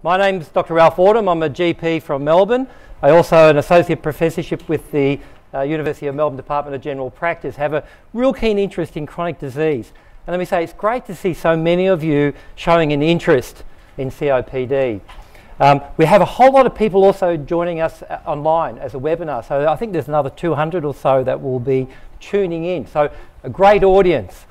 My name is Dr. Ralph Audehm. I'm a GP from Melbourne. I also an associate professorship with the uh, University of Melbourne Department of General Practice. Have a real keen interest in chronic disease. And let me say, it's great to see so many of you showing an interest in COPD. Um, we have a whole lot of people also joining us uh, online as a webinar. So I think there's another 200 or so that will be tuning in. So a great audience.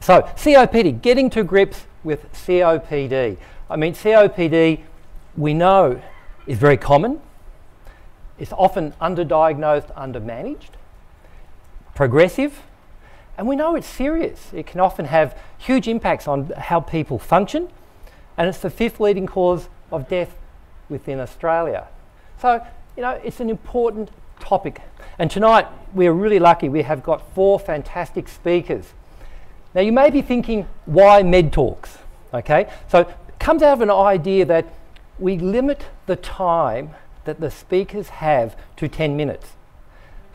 So COPD, getting to grips with COPD. I mean, COPD, we know, is very common. It's often underdiagnosed, undermanaged, progressive, and we know it's serious. It can often have huge impacts on how people function, and it's the fifth leading cause of death within Australia. So, you know, it's an important topic. And tonight, we're really lucky. We have got four fantastic speakers. Now, you may be thinking, why Med Talks? Okay, so comes out of an idea that we limit the time that the speakers have to 10 minutes.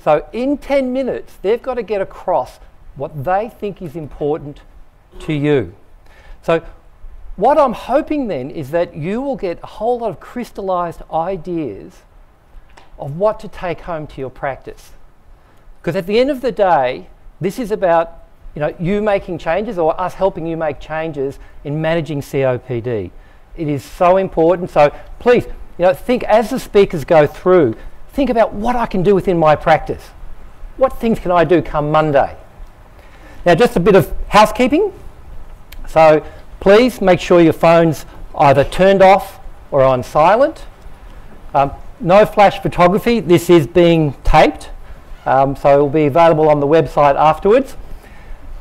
So in 10 minutes, they've got to get across what they think is important to you. So what I'm hoping then is that you will get a whole lot of crystallized ideas of what to take home to your practice. Because at the end of the day, this is about you know, you making changes or us helping you make changes in managing COPD. It is so important. So please, you know, think as the speakers go through, think about what I can do within my practice. What things can I do come Monday? Now, just a bit of housekeeping. So please make sure your phone's either turned off or on silent. Um, no flash photography. This is being taped, um, so it will be available on the website afterwards.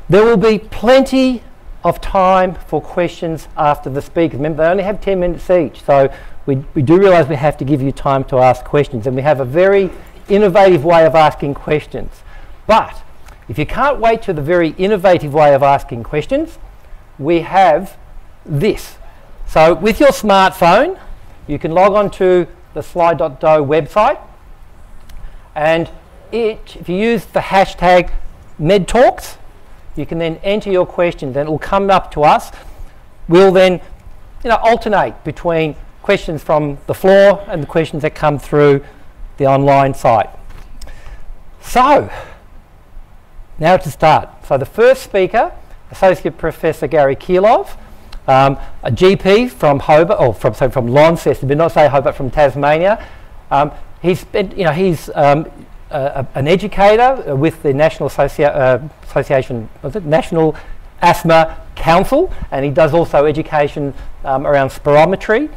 There will be plenty of time for questions after the speakers. Remember, they only have 10 minutes each, so we, we do realise we have to give you time to ask questions, and we have a very innovative way of asking questions. But if you can't wait to the very innovative way of asking questions, we have this. So with your smartphone, you can log on to the sli.do website, and it, if you use the hashtag MedTalks, you can then enter your questions and it will come up to us. We'll then you know, alternate between questions from the floor and the questions that come through the online site. So, now to start. So the first speaker, Associate Professor Gary Kilov, um, a GP from Hobart, or from, sorry, from Launceston, but not say Hobart, from Tasmania. Um, he's been, you know, he's um, uh, an educator with the National uh, Association, was it National Asthma Council, and he does also education um, around spirometry.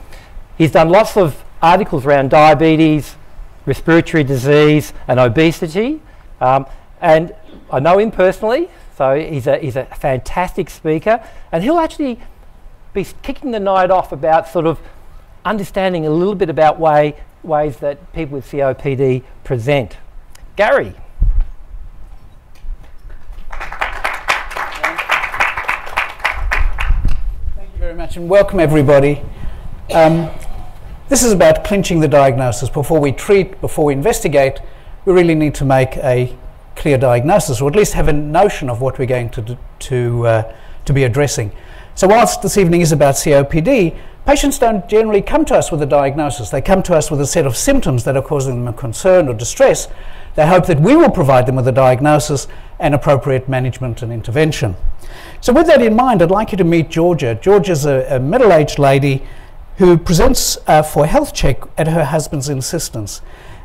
He's done lots of articles around diabetes, respiratory disease, and obesity. Um, and I know him personally, so he's a, he's a fantastic speaker, and he'll actually be kicking the night off about sort of understanding a little bit about way, ways that people with COPD present. Gary. Thank you very much and welcome everybody. Um, this is about clinching the diagnosis. Before we treat, before we investigate, we really need to make a clear diagnosis or at least have a notion of what we're going to, to, uh, to be addressing. So whilst this evening is about COPD, patients don't generally come to us with a diagnosis. They come to us with a set of symptoms that are causing them a concern or distress, they hope that we will provide them with a diagnosis and appropriate management and intervention. So, with that in mind, I'd like you to meet Georgia. Georgia's a, a middle aged lady who presents uh, for a health check at her husband's insistence.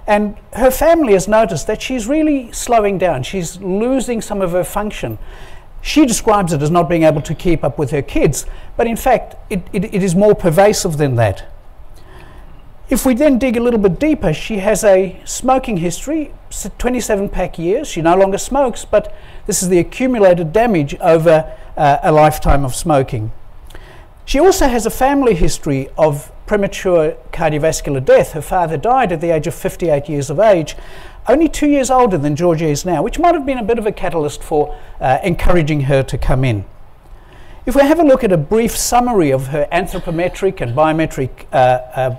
And her family has noticed that she's really slowing down, she's losing some of her function. She describes it as not being able to keep up with her kids, but in fact, it, it, it is more pervasive than that. If we then dig a little bit deeper, she has a smoking history, 27 pack years. She no longer smokes, but this is the accumulated damage over uh, a lifetime of smoking. She also has a family history of premature cardiovascular death. Her father died at the age of 58 years of age, only two years older than Georgia is now, which might have been a bit of a catalyst for uh, encouraging her to come in. If we have a look at a brief summary of her anthropometric and biometric uh, uh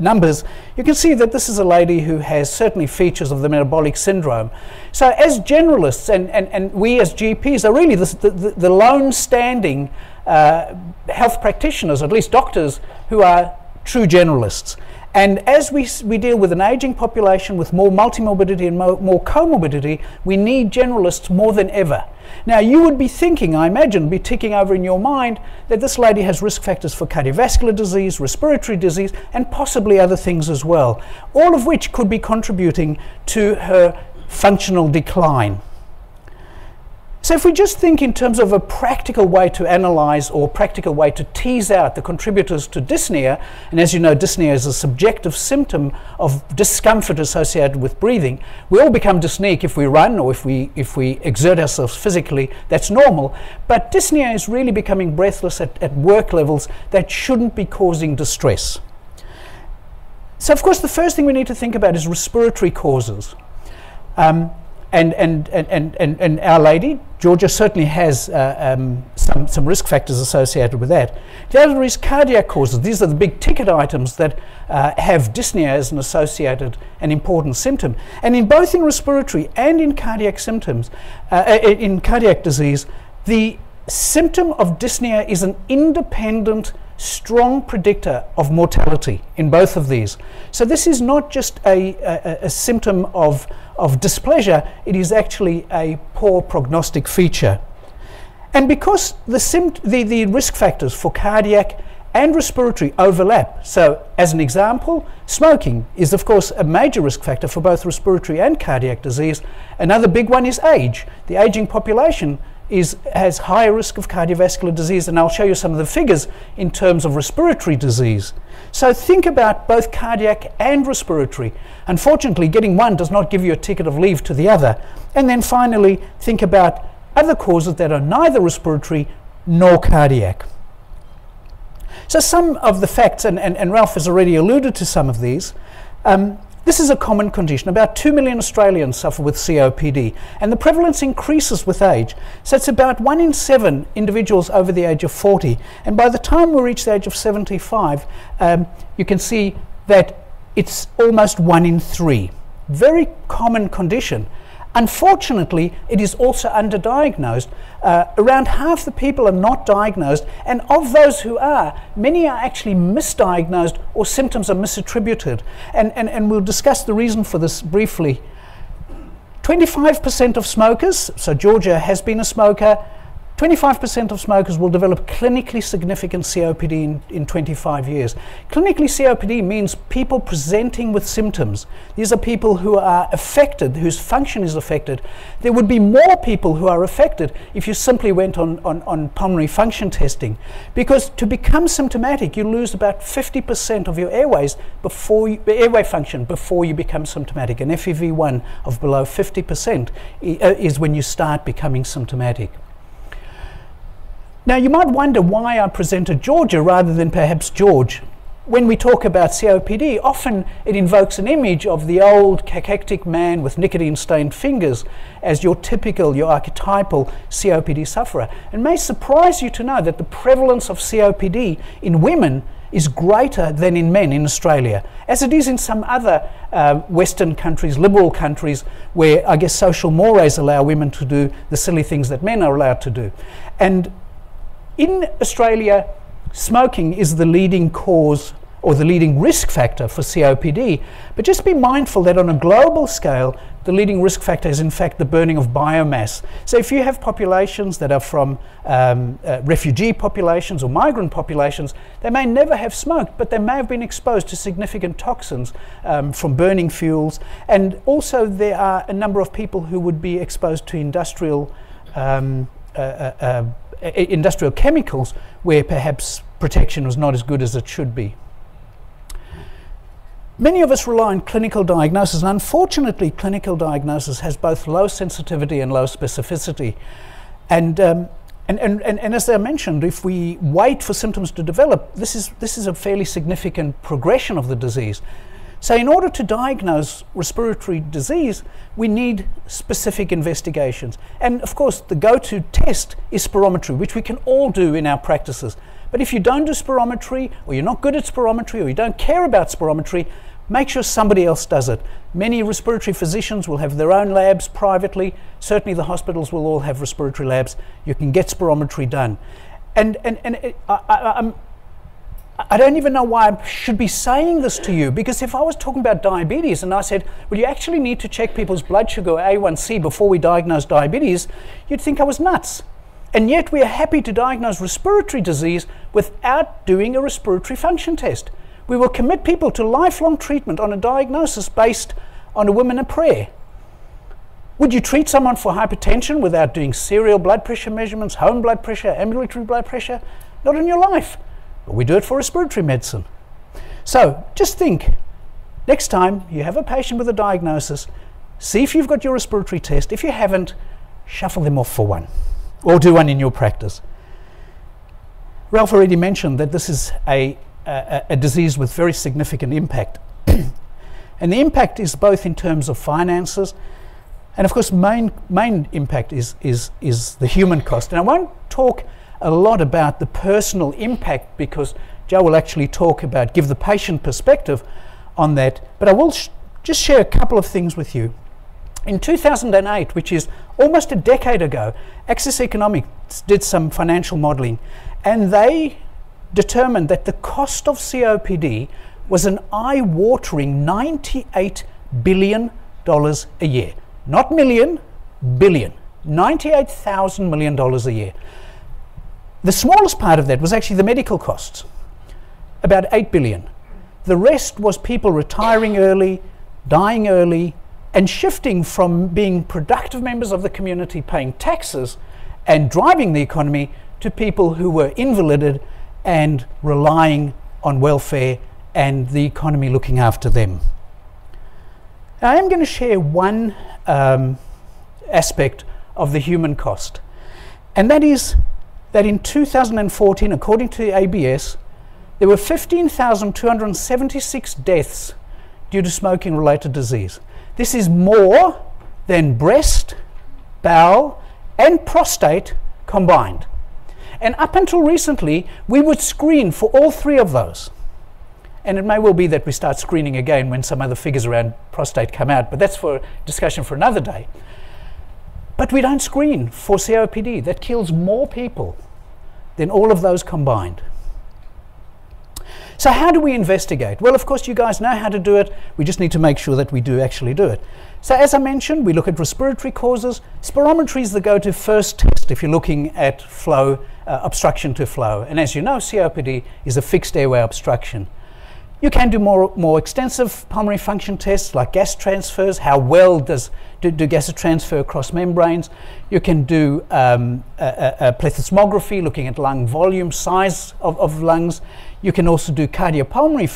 numbers, you can see that this is a lady who has certainly features of the metabolic syndrome. So as generalists and, and, and we as GPs are really the, the, the lone standing uh, health practitioners, at least doctors, who are true generalists. And as we, we deal with an aging population with more multimorbidity and mo- more comorbidity, we need generalists more than ever. Now, you would be thinking, I imagine, be ticking over in your mind that this lady has risk factors for cardiovascular disease, respiratory disease, and possibly other things as well, all of which could be contributing to her functional decline. So if we just think in terms of a practical way to analyze or practical way to tease out the contributors to dyspnea, and as you know, dyspnea is a subjective symptom of discomfort associated with breathing. We all become dyspneic if we run or if we, if we exert ourselves physically, that's normal. But dyspnea is really becoming breathless at, at work levels that shouldn't be causing distress. So of course the first thing we need to think about is respiratory causes. Um, and, and, and, and, and Our Lady, Georgia certainly has uh, um, some, some risk factors associated with that. The other is cardiac causes. These are the big ticket items that uh, have dyspnea as an associated and important symptom. And in both in respiratory and in cardiac symptoms, uh, uh in cardiac disease, the symptom of dyspnea is an independent strong predictor of mortality in both of these. So this is not just a, a, a symptom of, of displeasure, it is actually a poor prognostic feature. And because the, sympt- the, the risk factors for cardiac and respiratory overlap. So, as an example, smoking is, of course, a major risk factor for both respiratory and cardiac disease. Another big one is age. The aging population is, has higher risk of cardiovascular disease, and I'll show you some of the figures in terms of respiratory disease. So think about both cardiac and respiratory. Unfortunately, getting one does not give you a ticket of leave to the other. And then finally, think about other causes that are neither respiratory nor cardiac. So some of the facts, and, and, and Ralph has already alluded to some of these, um, this is a common condition. About 2 million Australians suffer with COPD, and the prevalence increases with age. So it's about 1 in 7 individuals over the age of 40. And by the time we reach the age of 75, um, you can see that it's almost 1 in 3. Very common condition. Unfortunately, it is also underdiagnosed. Uh, around half the people are not diagnosed, and of those who are, many are actually misdiagnosed or symptoms are misattributed. And, and, and we'll discuss the reason for this briefly. 25% of smokers, so Georgia has been a smoker, 25% of smokers will develop clinically significant COPD in, in 25 years. Clinically COPD means people presenting with symptoms. These are people who are affected, whose function is affected. There would be more people who are affected if you simply went on, on, on pulmonary function testing. Because to become symptomatic, you lose about 50% of your airways before you, airway function before you become symptomatic. An FEV1 of below 50% uh, is when you start becoming symptomatic. Now, you might wonder why I presented Georgia rather than perhaps George. When we talk about COPD, often it invokes an image of the old cachectic man with nicotine stained fingers as your typical, your archetypal COPD sufferer. It may surprise you to know that the prevalence of COPD in women is greater than in men in Australia, as it is in some other uh, Western countries, liberal countries, where I guess social mores allow women to do the silly things that men are allowed to do. And in Australia, smoking is the leading cause or the leading risk factor for COPD. But just be mindful that on a global scale, the leading risk factor is in fact the burning of biomass. So if you have populations that are from um, uh, refugee populations or migrant populations, they may never have smoked, but they may have been exposed to significant toxins um, from burning fuels. And also there are a number of people who would be exposed to industrial um, uh, uh, uh industrial chemicals where perhaps protection was not as good as it should be. Many of us rely on clinical diagnosis, and unfortunately, clinical diagnosis has both low sensitivity and low specificity. And, um, and, and, and, and, as I mentioned, if we wait for symptoms to develop, this is, this is a fairly significant progression of the disease. So, in order to diagnose respiratory disease, we need specific investigations. And of course, the go to test is spirometry, which we can all do in our practices. But if you don't do spirometry, or you're not good at spirometry, or you don't care about spirometry, make sure somebody else does it. Many respiratory physicians will have their own labs privately. Certainly, the hospitals will all have respiratory labs. You can get spirometry done. And, and, and I, I, I'm, I don't even know why I should be saying this to you because if I was talking about diabetes and I said, well, you actually need to check people's blood sugar A1C before we diagnose diabetes, you'd think I was nuts. And yet we are happy to diagnose respiratory disease without doing a respiratory function test. We will commit people to lifelong treatment on a diagnosis based on a woman a prayer. Would you treat someone for hypertension without doing serial blood pressure measurements, home blood pressure, ambulatory blood pressure? Not in your life. But we do it for respiratory medicine. So just think next time you have a patient with a diagnosis, see if you've got your respiratory test. If you haven't, shuffle them off for one or do one in your practice. Ralph already mentioned that this is a, a, a disease with very significant impact. and the impact is both in terms of finances and of course main, main impact is, is, is the human cost. And I won't talk a lot about the personal impact because Joe will actually talk about, give the patient perspective on that. But I will sh just share a couple of things with you. In 2008, which is almost a decade ago, Access Economics did some financial modeling and they determined that the cost of COPD was an eye watering $98 billion a year. Not million, billion. $98,000 million a year. The smallest part of that was actually the medical costs, about 8 billion. The rest was people retiring early, dying early, and shifting from being productive members of the community paying taxes and driving the economy to people who were invalided and relying on welfare and the economy looking after them. Now, I am going to share one um, aspect of the human cost, and that is that in 2014, according to the ABS, there were 15,276 deaths due to smoking related disease. This is more than breast, bowel, and prostate combined. And up until recently, we would screen for all three of those. And it may well be that we start screening again when some other figures around prostate come out, but that's for discussion for another day. But we don't screen for COPD. That kills more people than all of those combined. So, how do we investigate? Well, of course, you guys know how to do it. We just need to make sure that we do actually do it. So, as I mentioned, we look at respiratory causes. Spirometry is the go to first test if you're looking at flow, uh, obstruction to flow. And as you know, COPD is a fixed airway obstruction. You can do more, more extensive pulmonary function tests like gas transfers. How well does do, do gases transfer across membranes? You can do um, a, a, plethysmography, looking at lung volume, size of, of lungs. You can also do cardiopulmonary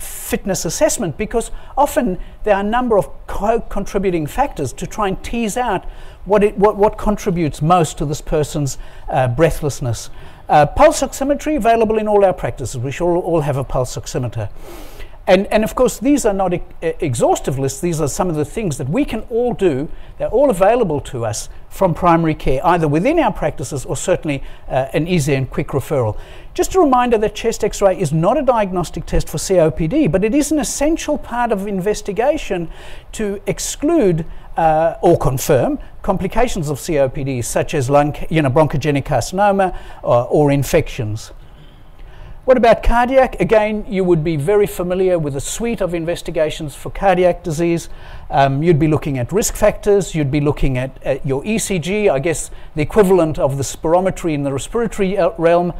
fitness assessment because often there are a number of co contributing factors to try and tease out what, it, what, what contributes most to this person's uh, breathlessness. Uh, pulse oximetry available in all our practices. We should all, have a pulse oximeter. And, and of course, these are not e exhaustive lists. These are some of the things that we can all do. They're all available to us from primary care, either within our practices or certainly uh, an easy and quick referral. Just a reminder that chest x ray is not a diagnostic test for COPD, but it is an essential part of investigation to exclude uh, or confirm complications of COPD, such as lung, you know, bronchogenic carcinoma or, or infections. What about cardiac? Again, you would be very familiar with a suite of investigations for cardiac disease. Um, you'd be looking at risk factors, you'd be looking at, at, your ECG, I guess the equivalent of the spirometry in the respiratory uh, realm,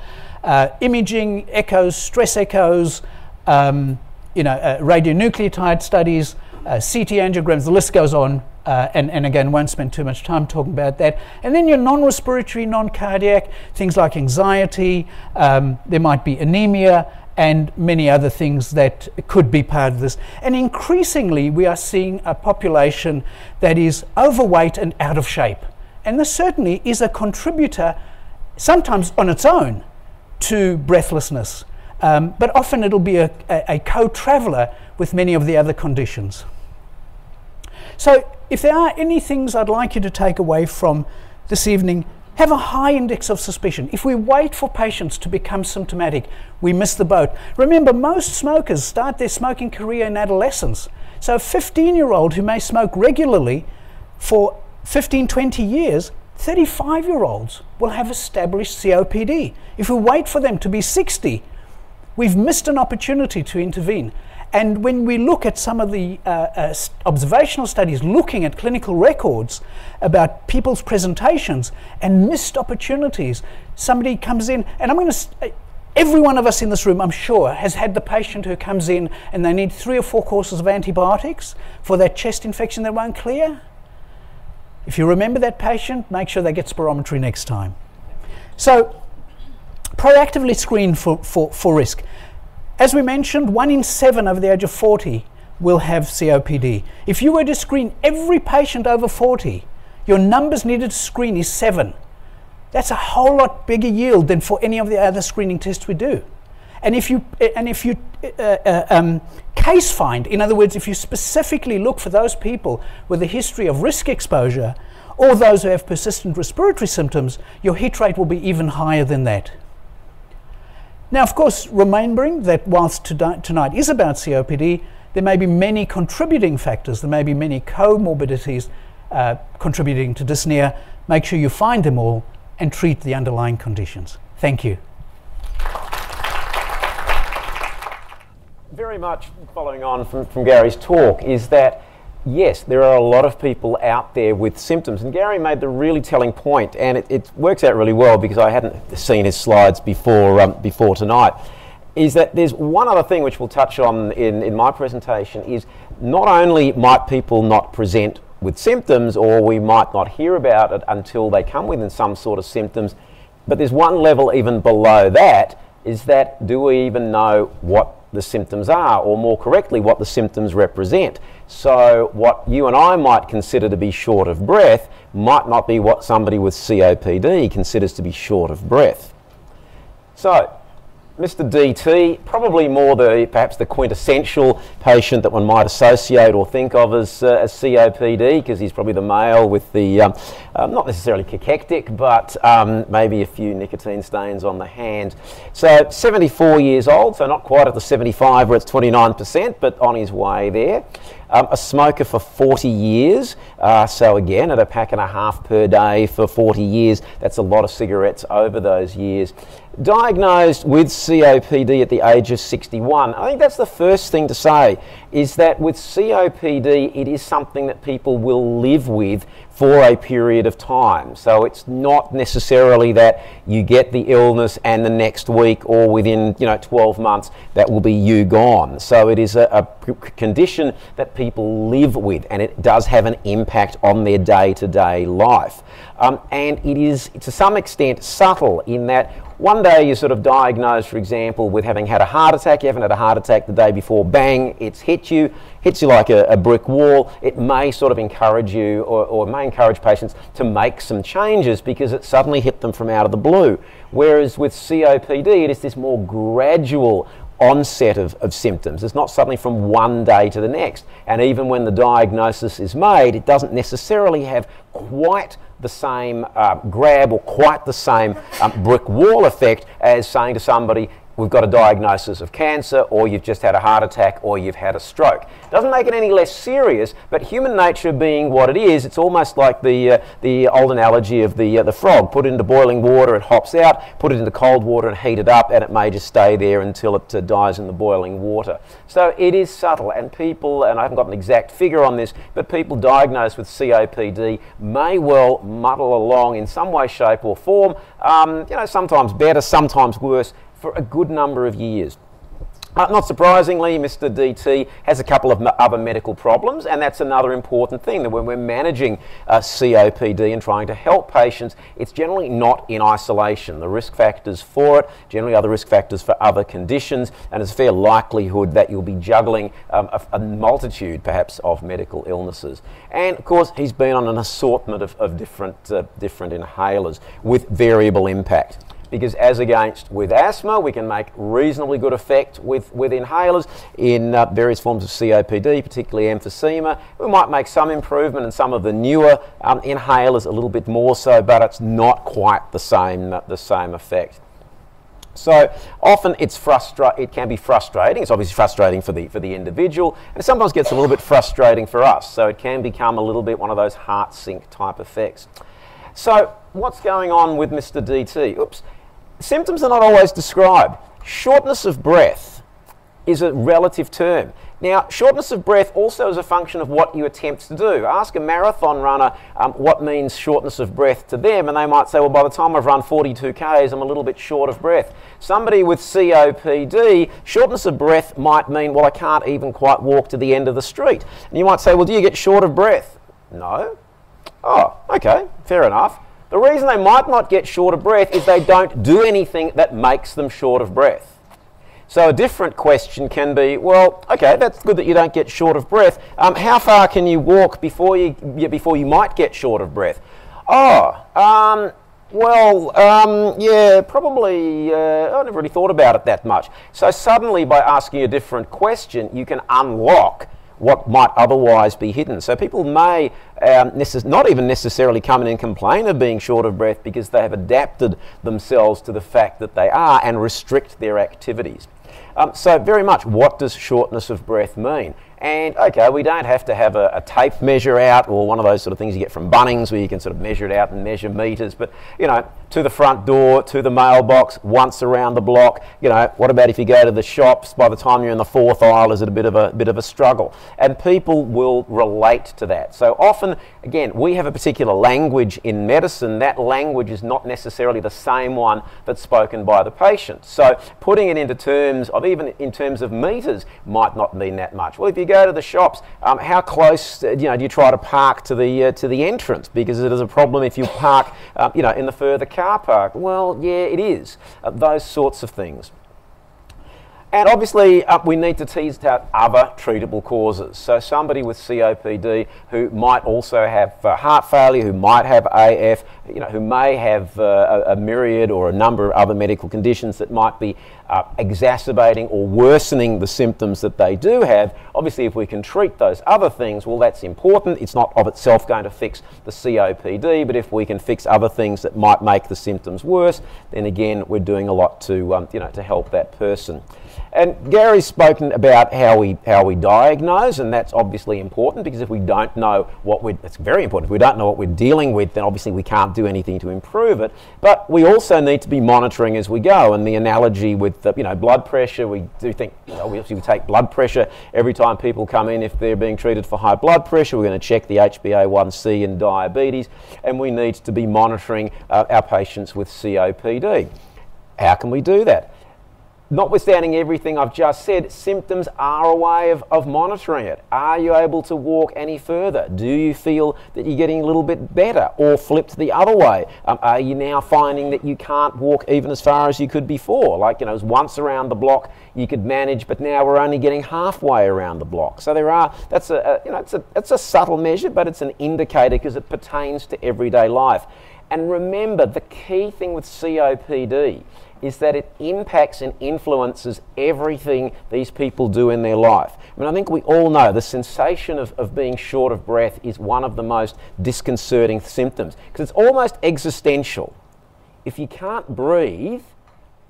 uh, imaging, echoes, stress echoes, um, you know, uh, radionucleotide studies, uh, CT angiograms, the list goes on. Uh, and, and again, won't spend too much time talking about that. And then your non respiratory, non cardiac, things like anxiety, um, there might be anemia, and many other things that could be part of this. And increasingly, we are seeing a population that is overweight and out of shape. And this certainly is a contributor, sometimes on its own, to breathlessness. Um, but often it'll be a, a, a co traveler with many of the other conditions. So, if there are any things I'd like you to take away from this evening, have a high index of suspicion. If we wait for patients to become symptomatic, we miss the boat. Remember, most smokers start their smoking career in adolescence. So, a 15 year old who may smoke regularly for 15, 20 years 35 year olds will have established COPD. If we wait for them to be 60, we've missed an opportunity to intervene. And when we look at some of the uh, uh, observational studies looking at clinical records about people's presentations and missed opportunities, somebody comes in, and I'm going to. Every one of us in this room, I'm sure, has had the patient who comes in and they need three or four courses of antibiotics for that chest infection that won't clear. If you remember that patient, make sure they get spirometry next time. So, proactively screen for, for, for risk. As we mentioned, one in seven over the age of 40 will have COPD. If you were to screen every patient over 40, your numbers needed to screen is seven. That's a whole lot bigger yield than for any of the other screening tests we do. And if you, and if you uh, uh, um, case find, in other words, if you specifically look for those people with a history of risk exposure or those who have persistent respiratory symptoms, your hit rate will be even higher than that. Now, of course, remembering that whilst tonight is about COPD, there may be many contributing factors, there may be many comorbidities uh, contributing to dyspnea. Make sure you find them all and treat the underlying conditions. Thank you. Very much following on from, from Gary's talk is that yes, there are a lot of people out there with symptoms. And Gary made the really telling point, and it, it works out really well because I hadn't seen his slides before, um, before tonight. Is that there's one other thing which we'll touch on in, in my presentation is not only might people not present with symptoms, or we might not hear about it until they come within some sort of symptoms. But there's one level even below that is that do we even know what the symptoms are, or more correctly, what the symptoms represent? So, what you and I might consider to be short of breath might not be what somebody with COPD considers to be short of breath. So, Mr. DT, probably more the perhaps the quintessential patient that one might associate or think of as, uh, as COPD, because he's probably the male with the um, uh, not necessarily cachectic, but um, maybe a few nicotine stains on the hand. So 74 years old, so not quite at the 75 where it's 29%, but on his way there. Um, a smoker for 40 years, uh, so again at a pack and a half per day for 40 years, that's a lot of cigarettes over those years diagnosed with COPD at the age of 61. I think that's the first thing to say is that with COPD, it is something that people will live with for a period of time. So it's not necessarily that you get the illness and the next week or within you know 12 months that will be you gone. So it is a, a condition that people live with and it does have an impact on their day-to-day life. Um, and it is to some extent subtle in that one day you're sort of diagnosed, for example, with having had a heart attack. You haven't had a heart attack the day before. Bang, it's hit you, hits you like a, a brick wall. It may sort of encourage you, or, or may encourage patients to make some changes because it suddenly hit them from out of the blue. Whereas with COPD, it is this more gradual onset of, of symptoms. It's not suddenly from one day to the next. And even when the diagnosis is made, it doesn't necessarily have quite the same uh, grab or quite the same um, brick wall effect as saying to somebody, we've got a diagnosis of cancer, or you've just had a heart attack, or you've had a stroke. Doesn't make it any less serious, but human nature being what it is, it's almost like the, uh, the old analogy of the, uh, the frog. Put it into boiling water, it hops out, put it into cold water and heat it up, and it may just stay there until it uh, dies in the boiling water. So it is subtle, and people, and I haven't got an exact figure on this, but people diagnosed with COPD may well muddle along in some way, shape, or form. Um, you know, sometimes better, sometimes worse for a good number of years. Uh, not surprisingly, Mr. DT has a couple of other medical problems, and that's another important thing that when we're managing uh, COPD and trying to help patients, it's generally not in isolation. The risk factors for it generally are the risk factors for other conditions, and there's a fair likelihood that you'll be juggling um, a, a, multitude, perhaps, of medical illnesses. And of course, he's been on an assortment of, of different, uh, different inhalers with variable impact because as against with asthma, we can make reasonably good effect with, with inhalers in uh, various forms of COPD, particularly emphysema. We might make some improvement in some of the newer um, inhalers, a little bit more so, but it's not quite the same, uh, the same effect. So often it's frustra- it can be frustrating. It's obviously frustrating for the, for the individual, and it sometimes gets a little bit frustrating for us. So it can become a little bit one of those heart sink type effects. So, what's going on with Mr. DT? Oops. Symptoms are not always described. Shortness of breath is a relative term. Now, shortness of breath also is a function of what you attempt to do. Ask a marathon runner um, what means shortness of breath to them, and they might say, well, by the time I've run 42 Ks, I'm a little bit short of breath. Somebody with COPD, shortness of breath might mean, well, I can't even quite walk to the end of the street. And you might say, well, do you get short of breath? No. Oh, okay, fair enough. The reason they might not get short of breath is they don't do anything that makes them short of breath. So a different question can be, well, okay, that's good that you don't get short of breath. Um, how far can you walk before you, before you might get short of breath? Oh, um, well, um, yeah, probably, uh, I never really thought about it that much. So suddenly by asking a different question, you can unlock what might otherwise be hidden. So people may um, not even necessarily come in and complain of being short of breath because they have adapted themselves to the fact that they are and restrict their activities. Um, so very much, what does shortness of breath mean? And okay, we don't have to have a, a, tape measure out or one of those sort of things you get from Bunnings where you can sort of measure it out and measure meters. But you know, to the front door, to the mailbox, once around the block. You know, what about if you go to the shops? By the time you're in the fourth aisle, is it a bit of a bit of a struggle? And people will relate to that. So often, again, we have a particular language in medicine. That language is not necessarily the same one that's spoken by the patient. So putting it into terms of even in terms of meters might not mean that much. Well, if you go to the shops, um, how close uh, you know do you try to park to the uh, to the entrance? Because it is a problem if you park uh, you know in the further car park. Well, yeah, it is. Uh, those sorts of things. And obviously, uh, we need to tease out other treatable causes. So, somebody with COPD who might also have uh, heart failure, who might have AF, you know, who may have uh, a, a, myriad or a number of other medical conditions that might be uh, exacerbating or worsening the symptoms that they do have. Obviously, if we can treat those other things, well, that's important. It's not of itself going to fix the COPD, but if we can fix other things that might make the symptoms worse, then again, we're doing a lot to, um, you know, to help that person. And Gary's spoken about how we how we diagnose, and that's obviously important because if we don't know what we're it's very important. If we don't know what we're dealing with, then obviously we can't do anything to improve it. But we also need to be monitoring as we go. And the analogy with the, you know blood pressure, we do think you know, we take blood pressure every time people come in if they're being treated for high blood pressure. We're going to check the HbA1c and diabetes, and we need to be monitoring uh, our patients with COPD. How can we do that? Notwithstanding everything I've just said, symptoms are a way of, of monitoring it. Are you able to walk any further? Do you feel that you're getting a little bit better? Or flipped the other way, um, are you now finding that you can't walk even as far as you could before? Like, you know, it was once around the block you could manage, but now we're only getting halfway around the block. So there are, that's a, a you know, it's a, it's a subtle measure, but it's an indicator because it pertains to everyday life. And remember, the key thing with COPD is that it impacts and influences everything these people do in their life. I mean, I think we all know the sensation of, of being short of breath is one of the most disconcerting symptoms because it's almost existential. If you can't breathe,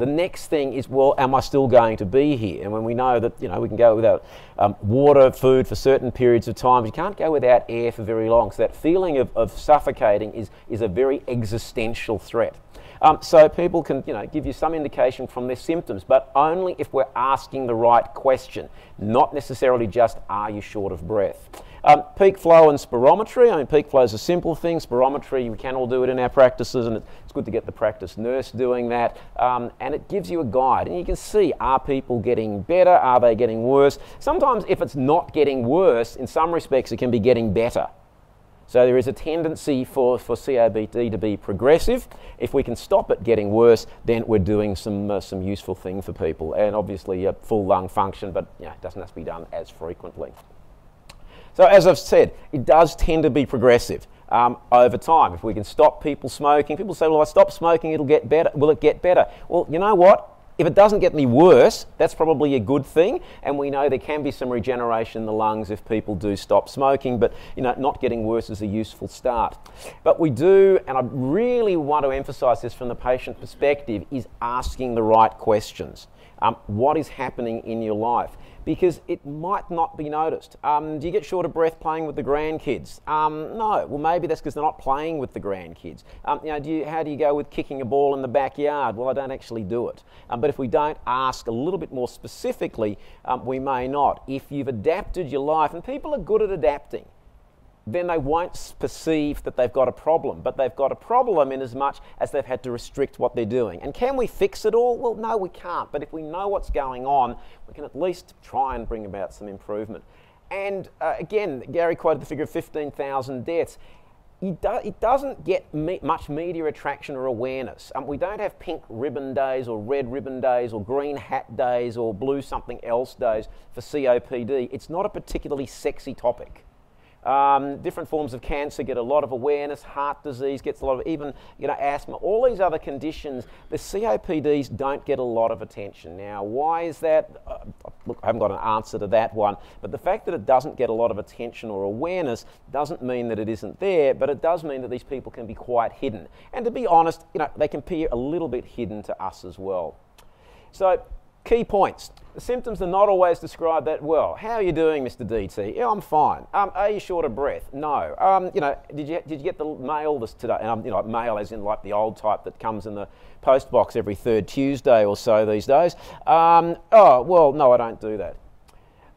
the next thing is, well, am I still going to be here? And when we know that, you know, we can go without um, water, food for certain periods of time, you can't go without air for very long. So that feeling of, of suffocating is, is a very existential threat. Um, so people can you know, give you some indication from their symptoms, but only if we're asking the right question, not necessarily just are you short of breath. Um, peak flow and spirometry. I mean, peak flow is a simple thing. Spirometry, we can all do it in our practices, and it's good to get the practice nurse doing that. Um, and it gives you a guide, and you can see are people getting better? Are they getting worse? Sometimes, if it's not getting worse, in some respects, it can be getting better. So there is a tendency for, for COPD to be progressive. If we can stop it getting worse, then we're doing some, uh, some useful thing for people. And obviously uh, full lung function, but yeah, it doesn't have to be done as frequently. So as I've said, it does tend to be progressive. Um, over time. If we can stop people smoking, people say, well, I stop smoking, it'll get better. Will it get better? Well, you know what? If it doesn't get any worse, that's probably a good thing. And we know there can be some regeneration in the lungs if people do stop smoking, but you know, not getting worse is a useful start. But we do, and I really want to emphasize this from the patient perspective, is asking the right questions. Um, what is happening in your life? Because it might not be noticed. Um, do you get short of breath playing with the grandkids? Um, no. Well, maybe that's because they're not playing with the grandkids. Um, you know, do you, how do you go with kicking a ball in the backyard? Well, I don't actually do it. Um, but if we don't ask a little bit more specifically, um, we may not. If you've adapted your life, and people are good at adapting, then they won't perceive that they've got a problem. But they've got a problem in as much as they've had to restrict what they're doing. And can we fix it all? Well, no, we can't. But if we know what's going on, we can at least try and bring about some improvement. And uh, again, Gary quoted the figure of 15,000 deaths. It, do, it, doesn't get me much media attraction or awareness. Um, we don't have pink ribbon days or red ribbon days or green hat days or blue something else days for COPD. It's not a particularly sexy topic. Um, different forms of cancer get a lot of awareness. Heart disease gets a lot of, even you know, asthma. All these other conditions, the COPDs don't get a lot of attention. Now, why is that? Uh, look, I haven't got an answer to that one. But the fact that it doesn't get a lot of attention or awareness doesn't mean that it isn't there. But it does mean that these people can be quite hidden. And to be honest, you know, they can appear a little bit hidden to us as well. So Key points. The symptoms are not always described that well. How are you doing, Mr. DT? Yeah, I'm fine. Um, are you short of breath? No. Um, you know, did you did you get the mail this today? Um, you know, mail as in like the old type that comes in the post box every third Tuesday or so these days. Um, oh well, no, I don't do that.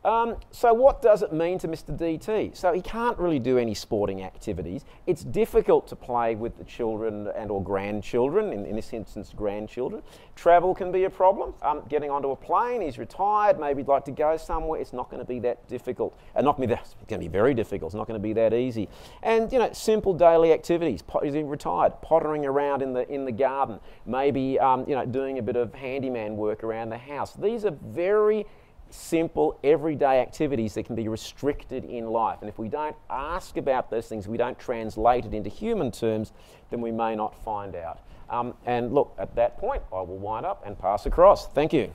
Um, so what does it mean to Mr DT? So he can't really do any sporting activities. It's difficult to play with the children and or grandchildren, in, in this instance grandchildren. Travel can be a problem. Um, getting onto a plane, he's retired, maybe he'd like to go somewhere, it's not going to be that difficult. Uh, not that, it's going to be very difficult, it's not going to be that easy. And you know, simple daily activities, he's retired, pottering around in the, in the garden, maybe um, you know, doing a bit of handyman work around the house. These are very simple, everyday activities that can be restricted in life. And if we don't ask about those things, we don't translate it into human terms, then we may not find out. Um, and look, at that point, I will wind up and pass across. Thank you.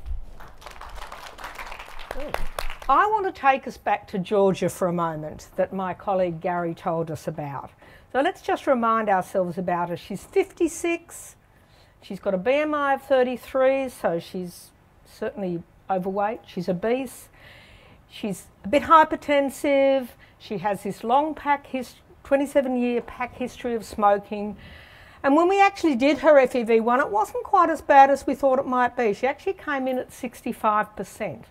I want to take us back to Georgia for a moment that my colleague Gary told us about. So let's just remind ourselves about her. She's 56, she's got a BMI of 33, so she's certainly overweight, she's obese, she's a bit hypertensive, she has this long pack his 27 year pack history of smoking. And when we actually did her FEV1, it wasn't quite as bad as we thought it might be. She actually came in at 65%.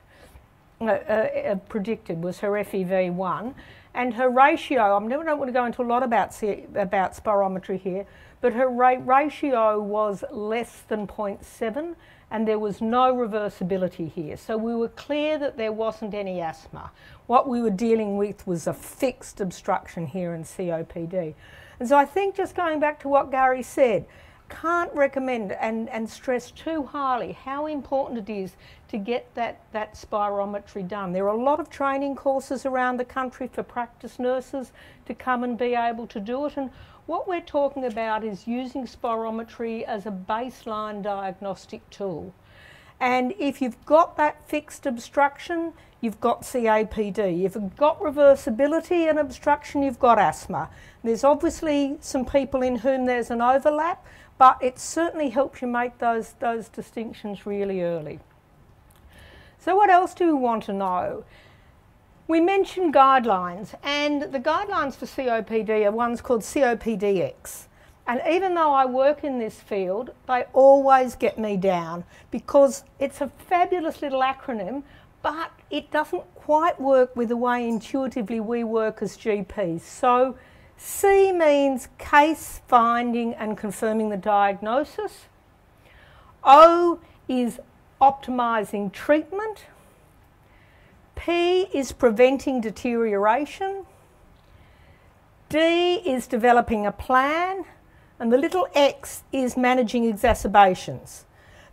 Uh, uh, uh, predicted was her FEV1, and her ratio. I don't want to go into a lot about about spirometry here, but her ra- ratio was less than 0.7, and there was no reversibility here. So we were clear that there wasn't any asthma. What we were dealing with was a fixed obstruction here in COPD. And so I think just going back to what Gary said, can't recommend and, and stress too highly how important it is to get that, that spirometry done. There are a lot of training courses around the country for practice nurses to come and be able to do it. And what we're talking about is using spirometry as a baseline diagnostic tool. And if you've got that fixed obstruction, you've got COPD. If you've got reversibility and obstruction, you've got asthma. There's obviously some people in whom there's an overlap, but it certainly helps you make those, those distinctions really early. So what else do we want to know? We mentioned guidelines, and the guidelines for COPD are ones called COPDX. And even though I work in this field, they always get me down because it's a fabulous little acronym, but it doesn't quite work with the way intuitively we work as GPs. So C means case finding and confirming the diagnosis. O is optimising treatment. P is preventing deterioration. D is developing a plan. And the little x is managing exacerbations.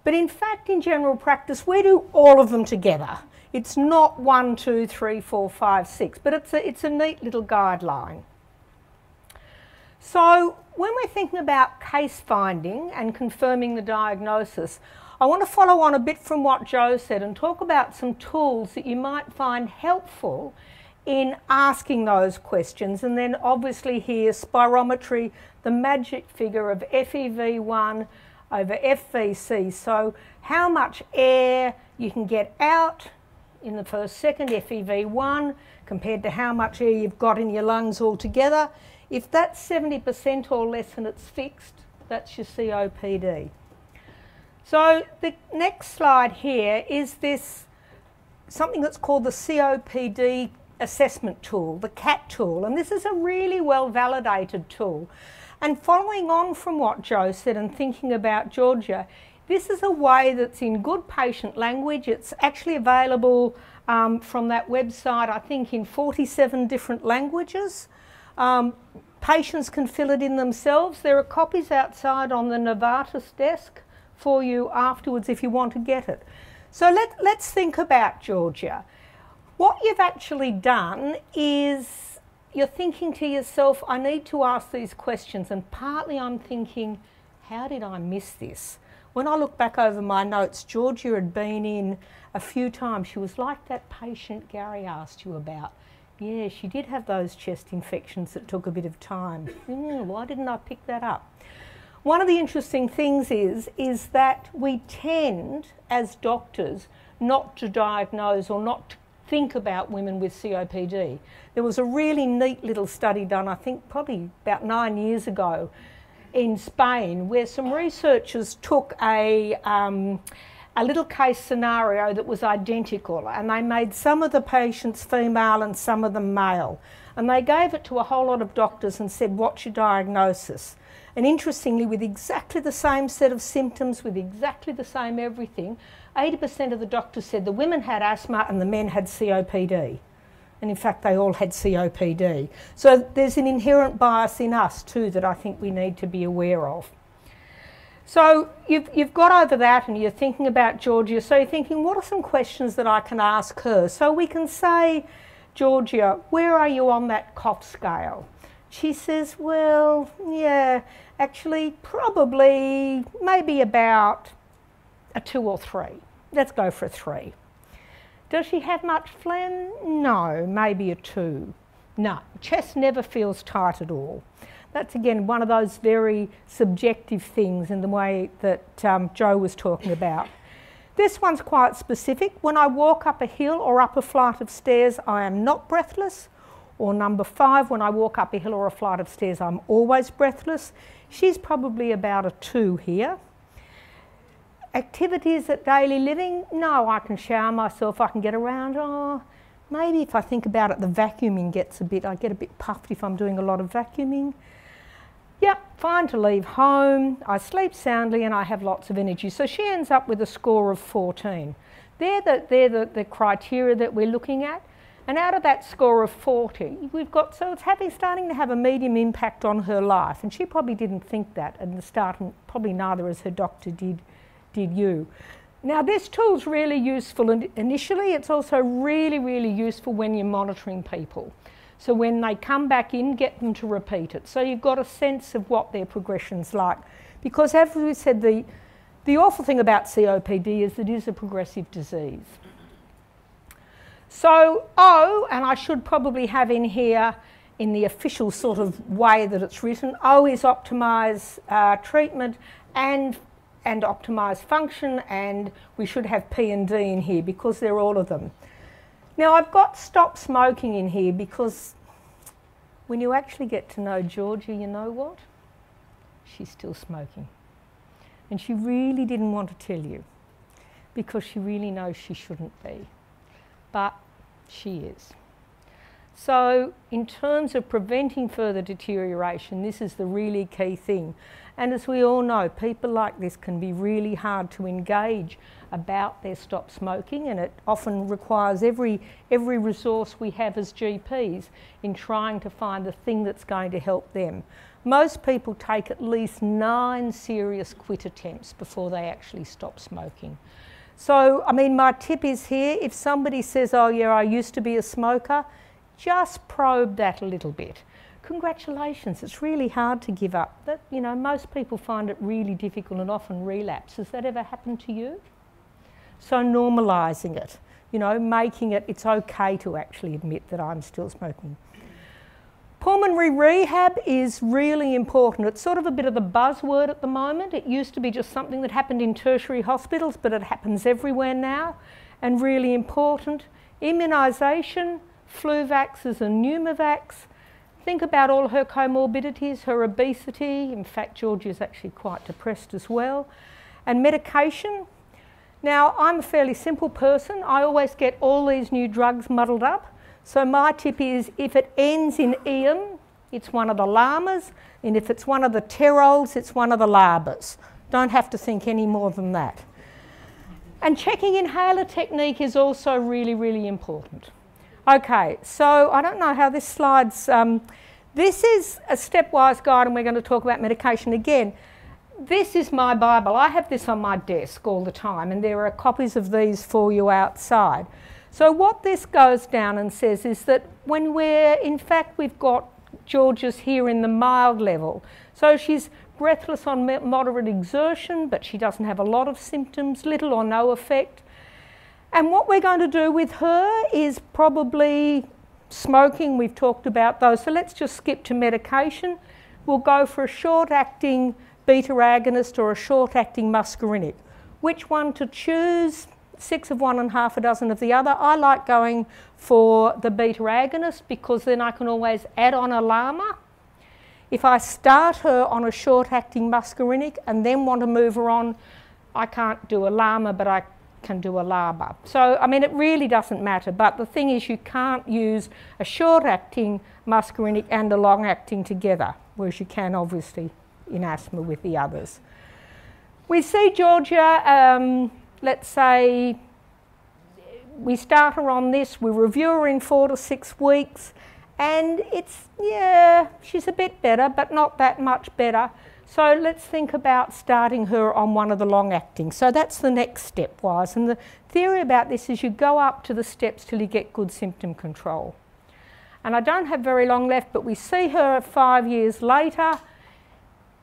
But in fact, in general practice, we do all of them together. It's not one, two, three, four, five, six, but it's a, it's a neat little guideline. So when we're thinking about case finding and confirming the diagnosis, I want to follow on a bit from what Joe said and talk about some tools that you might find helpful in asking those questions. And then obviously here, spirometry, the magic figure of FEV1 over FVC. So how much air you can get out in the first second, FEV1, compared to how much air you've got in your lungs altogether. If that's 70% or less and it's fixed, that's your COPD. So the next slide here is this something that's called the COPD assessment tool, the CAT tool, and this is a really well validated tool. And following on from what Joe said and thinking about Georgia, this is a way that's in good patient language. It's actually available um, from that website, I think, in 47 different languages. Um, patients can fill it in themselves. There are copies outside on the Novartis desk for you afterwards if you want to get it. So let, let's think about Georgia. What you've actually done is you're thinking to yourself, I need to ask these questions, and partly I'm thinking, how did I miss this? When I look back over my notes, Georgia had been in a few times. She was like that patient Gary asked you about. Yeah, she did have those chest infections that took a bit of time. Mm, why didn't I pick that up? One of the interesting things is, is that we tend, as doctors, not to diagnose or not to think about women with COPD. There was a really neat little study done, I think probably about nine years ago, in Spain where some researchers took a, um, a little case scenario that was identical and they made some of the patients female and some of them male. And they gave it to a whole lot of doctors and said, What's your diagnosis? And interestingly, with exactly the same set of symptoms, with exactly the same everything, 80% of the doctors said the women had asthma and the men had COPD and in fact they all had COPD. So there's an inherent bias in us too that I think we need to be aware of. So you've, you've got over that and you're thinking about Georgia, so you're thinking what are some questions that I can ask her? So we can say, Georgia, where are you on that cough scale? She says, well, yeah, actually probably maybe about a two or three. Let's go for a three. Does she have much phlegm? No, maybe a two. No, chest never feels tight at all. That's again one of those very subjective things in the way that um, Joe was talking about. This one's quite specific. When I walk up a hill or up a flight of stairs, I am not breathless. Or number five, when I walk up a hill or a flight of stairs, I'm always breathless. She's probably about a two here. Activities at daily living? No, I can shower myself, I can get around. Oh, maybe if I think about it, the vacuuming gets a bit, I get a bit puffed if I'm doing a lot of vacuuming. Yep, fine to leave home. I sleep soundly and I have lots of energy. So she ends up with a score of 14. They're the, they're the, the criteria that we're looking at. And out of that score of 40, we've got, so it's having, starting to have a medium impact on her life. And she probably didn't think that at the start, and probably neither as her doctor did did you. Now this tool's really useful initially, it's also really, really useful when you're monitoring people. So when they come back in, get them to repeat it. So you've got a sense of what their progression's like. Because as we said, the, the awful thing about COPD is that it is a progressive disease. So O, and I should probably have in here in the official sort of way that it's written, O is optimise uh, treatment and and optimise function and we should have P and D in here because they're all of them. Now I've got stop smoking in here because when you actually get to know Georgia, you know what? She's still smoking. And she really didn't want to tell you because she really knows she shouldn't be. But she is. So, in terms of preventing further deterioration, this is the really key thing. And as we all know, people like this can be really hard to engage about their stop smoking, and it often requires every, every resource we have as GPs in trying to find the thing that's going to help them. Most people take at least nine serious quit attempts before they actually stop smoking. So, I mean, my tip is here if somebody says, Oh, yeah, I used to be a smoker, just probe that a little bit congratulations, it's really hard to give up. That, you know, most people find it really difficult and often relapse. Has that ever happened to you? So normalising it, you know, making it, it's okay to actually admit that I'm still smoking. Pulmonary rehab is really important. It's sort of a bit of the buzzword at the moment. It used to be just something that happened in tertiary hospitals, but it happens everywhere now. and really important. Immunisation, flu vaxes and pneumovax. Think about all her comorbidities, her obesity. In fact, Georgia is actually quite depressed as well. And medication. Now, I'm a fairly simple person. I always get all these new drugs muddled up. So my tip is if it ends in ium, it's one of the lamas, and if it's one of the terols, it's one of the labas. Don't have to think any more than that. And checking inhaler technique is also really, really important. Okay, so I don't know how this slide's. Um, this is a stepwise guide, and we're going to talk about medication again. This is my Bible. I have this on my desk all the time, and there are copies of these for you outside. So, what this goes down and says is that when we're, in fact, we've got Georgia's here in the mild level. So, she's breathless on moderate exertion, but she doesn't have a lot of symptoms, little or no effect. And what we're going to do with her is probably smoking, we've talked about those. So let's just skip to medication. We'll go for a short acting beta agonist or a short acting muscarinic. Which one to choose? Six of one and half a dozen of the other. I like going for the beta agonist because then I can always add on a LAMA. If I start her on a short acting muscarinic and then want to move her on, I can't do a LAMA, but I can do a LABA. So, I mean, it really doesn't matter, but the thing is you can't use a short-acting muscarinic and a long-acting together, whereas you can obviously in asthma with the others. We see Georgia, um, let's say, we start her on this, we review her in four to six weeks, and it's, yeah, she's a bit better, but not that much better. So let's think about starting her on one of the long acting. So that's the next step wise. And the theory about this is you go up to the steps till you get good symptom control. And I don't have very long left, but we see her five years later.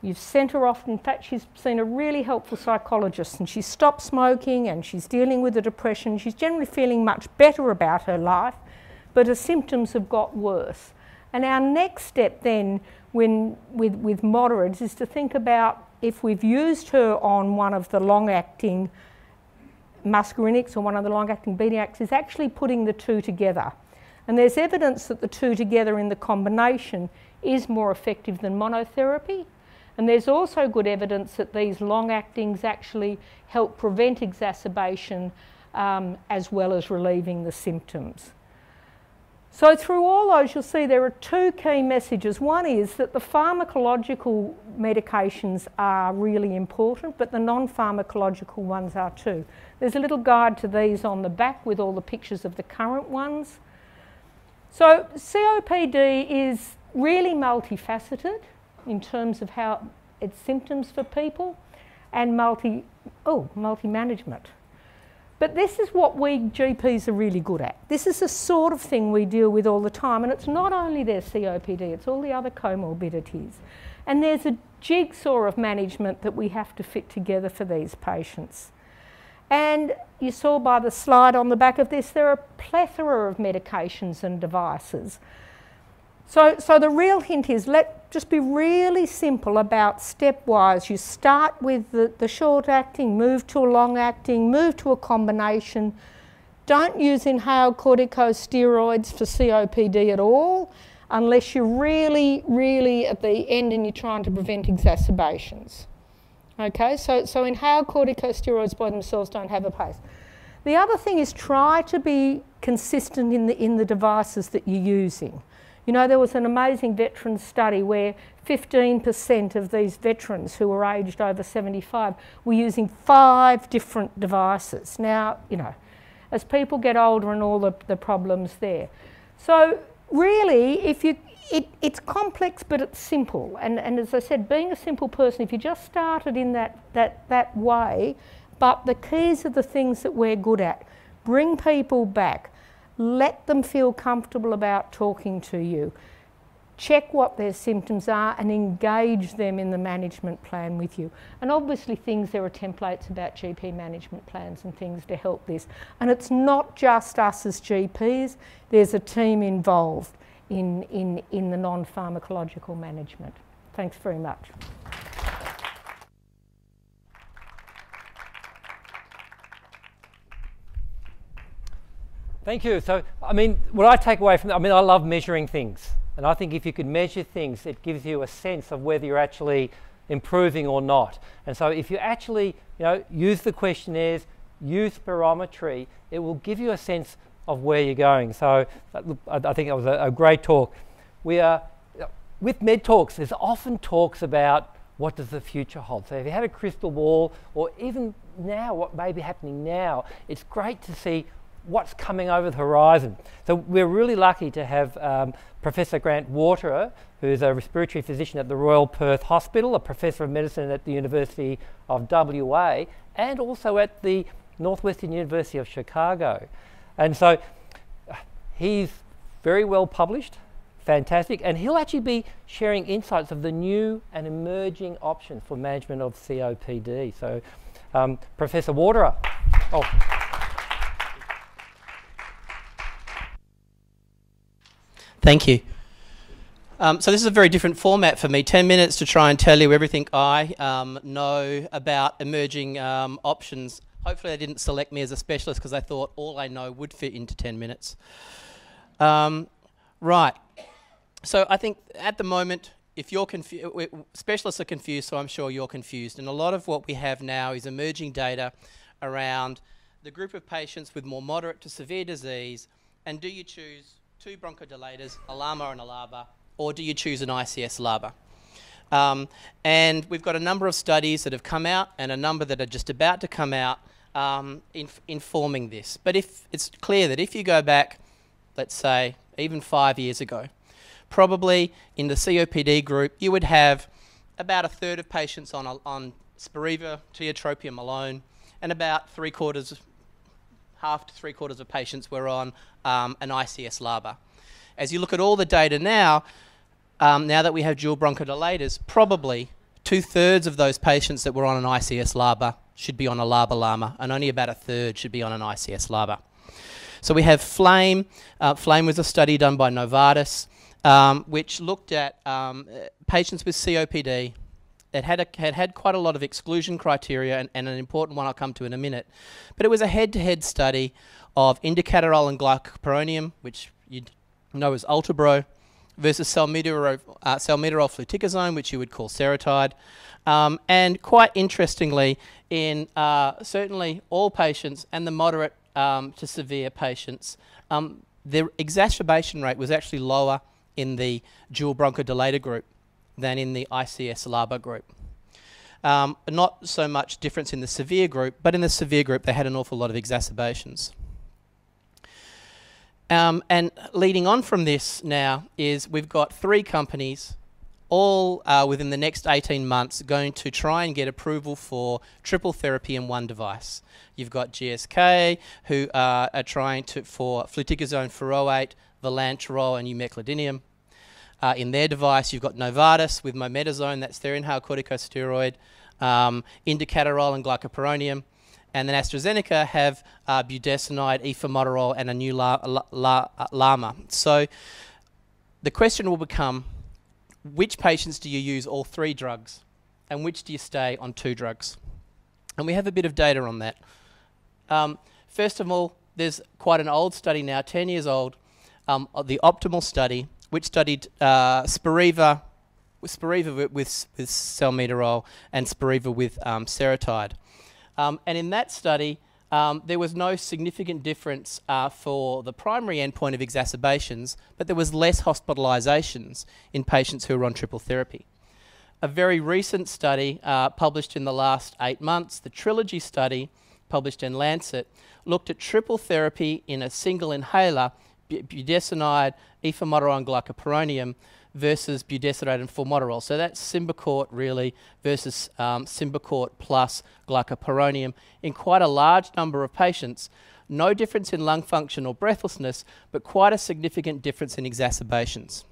You've sent her off. In fact, she's seen a really helpful psychologist and she's stopped smoking and she's dealing with the depression. She's generally feeling much better about her life, but her symptoms have got worse. And our next step then when, with, with moderates is to think about if we've used her on one of the long-acting muscarinics or one of the long-acting beta is actually putting the two together. And there's evidence that the two together in the combination is more effective than monotherapy. And there's also good evidence that these long-actings actually help prevent exacerbation um, as well as relieving the symptoms. So through all those, you'll see there are two key messages. One is that the pharmacological medications are really important, but the non-pharmacological ones are too. There's a little guide to these on the back with all the pictures of the current ones. So COPD is really multifaceted in terms of how its symptoms for people and multi, oh, multi-management. But this is what we GPs are really good at. This is the sort of thing we deal with all the time. And it's not only their COPD, it's all the other comorbidities. And there's a jigsaw of management that we have to fit together for these patients. And you saw by the slide on the back of this, there are a plethora of medications and devices. So, so the real hint is let just be really simple about stepwise. You start with the, the short acting, move to a long acting, move to a combination. Don't use inhaled corticosteroids for COPD at all unless you're really, really at the end and you're trying to prevent exacerbations. Okay, so, so inhaled corticosteroids by themselves don't have a place. The other thing is try to be consistent in the, in the devices that you're using. You know, there was an amazing veteran study where 15% of these veterans who were aged over 75 were using five different devices. Now, you know, as people get older and all the, the problems there. So, really, if you, it, it's complex but it's simple. And, and as I said, being a simple person, if you just started in that, that, that way, but the keys are the things that we're good at. Bring people back let them feel comfortable about talking to you. Check what their symptoms are and engage them in the management plan with you. And obviously, things there are templates about GP management plans and things to help this. And it's not just us as GPs, there's a team involved in, in, in the non pharmacological management. Thanks very much. Thank you. So, I mean, what I take away from that, I mean, I love measuring things. And I think if you could measure things, it gives you a sense of whether you're actually improving or not. And so if you actually, you know, use the questionnaires, use spirometry, it will give you a sense of where you're going. So uh, I think it was a, a great talk. We are, with Med Talks, there's often talks about what does the future hold. So if you have a crystal ball, or even now, what may be happening now, it's great to see what's coming over the horizon. So we're really lucky to have um, Professor Grant Waterer, who's a respiratory physician at the Royal Perth Hospital, a professor of medicine at the University of WA, and also at the Northwestern University of Chicago. And so he's very well published, fantastic, and he'll actually be sharing insights of the new and emerging options for management of COPD. So, um, Professor Waterer. Oh. Thank you. Um, so this is a very different format for me. 10 minutes to try and tell you everything I um, know about emerging um, options. Hopefully they didn't select me as a specialist because I thought all I know would fit into 10 minutes. Um, right. So I think at the moment, if you're confused, specialists are confused, so I'm sure you're confused. And a lot of what we have now is emerging data around the group of patients with more moderate to severe disease, and do you choose two bronchodilators, a LAMA and a LABA, or do you choose an ICS LABA? Um, and we've got a number of studies that have come out and a number that are just about to come out um, inf informing this. But if it's clear that if you go back, let's say, even five years ago, probably in the COPD group, you would have about a third of patients on, on Spiriva, tiotropium alone, and about three quarters, half to three quarters of patients were on um, an ICS LABA. As you look at all the data now, um, now that we have dual bronchodilators, probably two thirds of those patients that were on an ICS LABA should be on a LABA LAMA, and only about a third should be on an ICS LABA. So we have FLAME. Uh, FLAME was a study done by Novartis, um, which looked at um, patients with COPD. It had, a, had had quite a lot of exclusion criteria, and, and an important one I'll come to in a minute. But it was a head-to-head study of indacaterol and glycopyrronium, which you know as Ultibro, versus salmeterol, uh, fluticasone, which you would call Seretide. Um, and quite interestingly, in uh, certainly all patients and the moderate um, to severe patients, um, the exacerbation rate was actually lower in the dual bronchodilator group than in the ICS LABA group. Um, not so much difference in the severe group, but in the severe group they had an awful lot of exacerbations. Um, and leading on from this now is we've got three companies, all uh, within the next 18 months, going to try and get approval for triple therapy in one device. You've got GSK, who uh, are trying to for fluticasone furoate, vilanterol, and umeclidinium. Uh, in their device, you've got Novartis with mometasone, that's their inhaled corticosteroid, um, indacaterol and glycopyrronium, and then AstraZeneca have uh, budesonide, eformoterol, and a new la la la uh. So the question will become, which patients do you use all three drugs, and which do you stay on two drugs? And we have a bit of data on that. Um, first of all, there's quite an old study now, 10 years old, um, the optimal study, which studied uh, Spiriva, Spiriva with, with, with salmeterol and Spiriva with um, Seretide. Um, and in that study, um, there was no significant difference uh, for the primary endpoint of exacerbations, but there was less hospitalizations in patients who were on triple therapy. A very recent study uh, published in the last eight months, the Trilogy study, published in Lancet, looked at triple therapy in a single inhaler, budesonide, eformoterol, and glycopyrronium, versus budesonide and formoterol. So that's Symbicort really versus um, Symbicort plus glycopyrronium in quite a large number of patients. No difference in lung function or breathlessness, but quite a significant difference in exacerbations.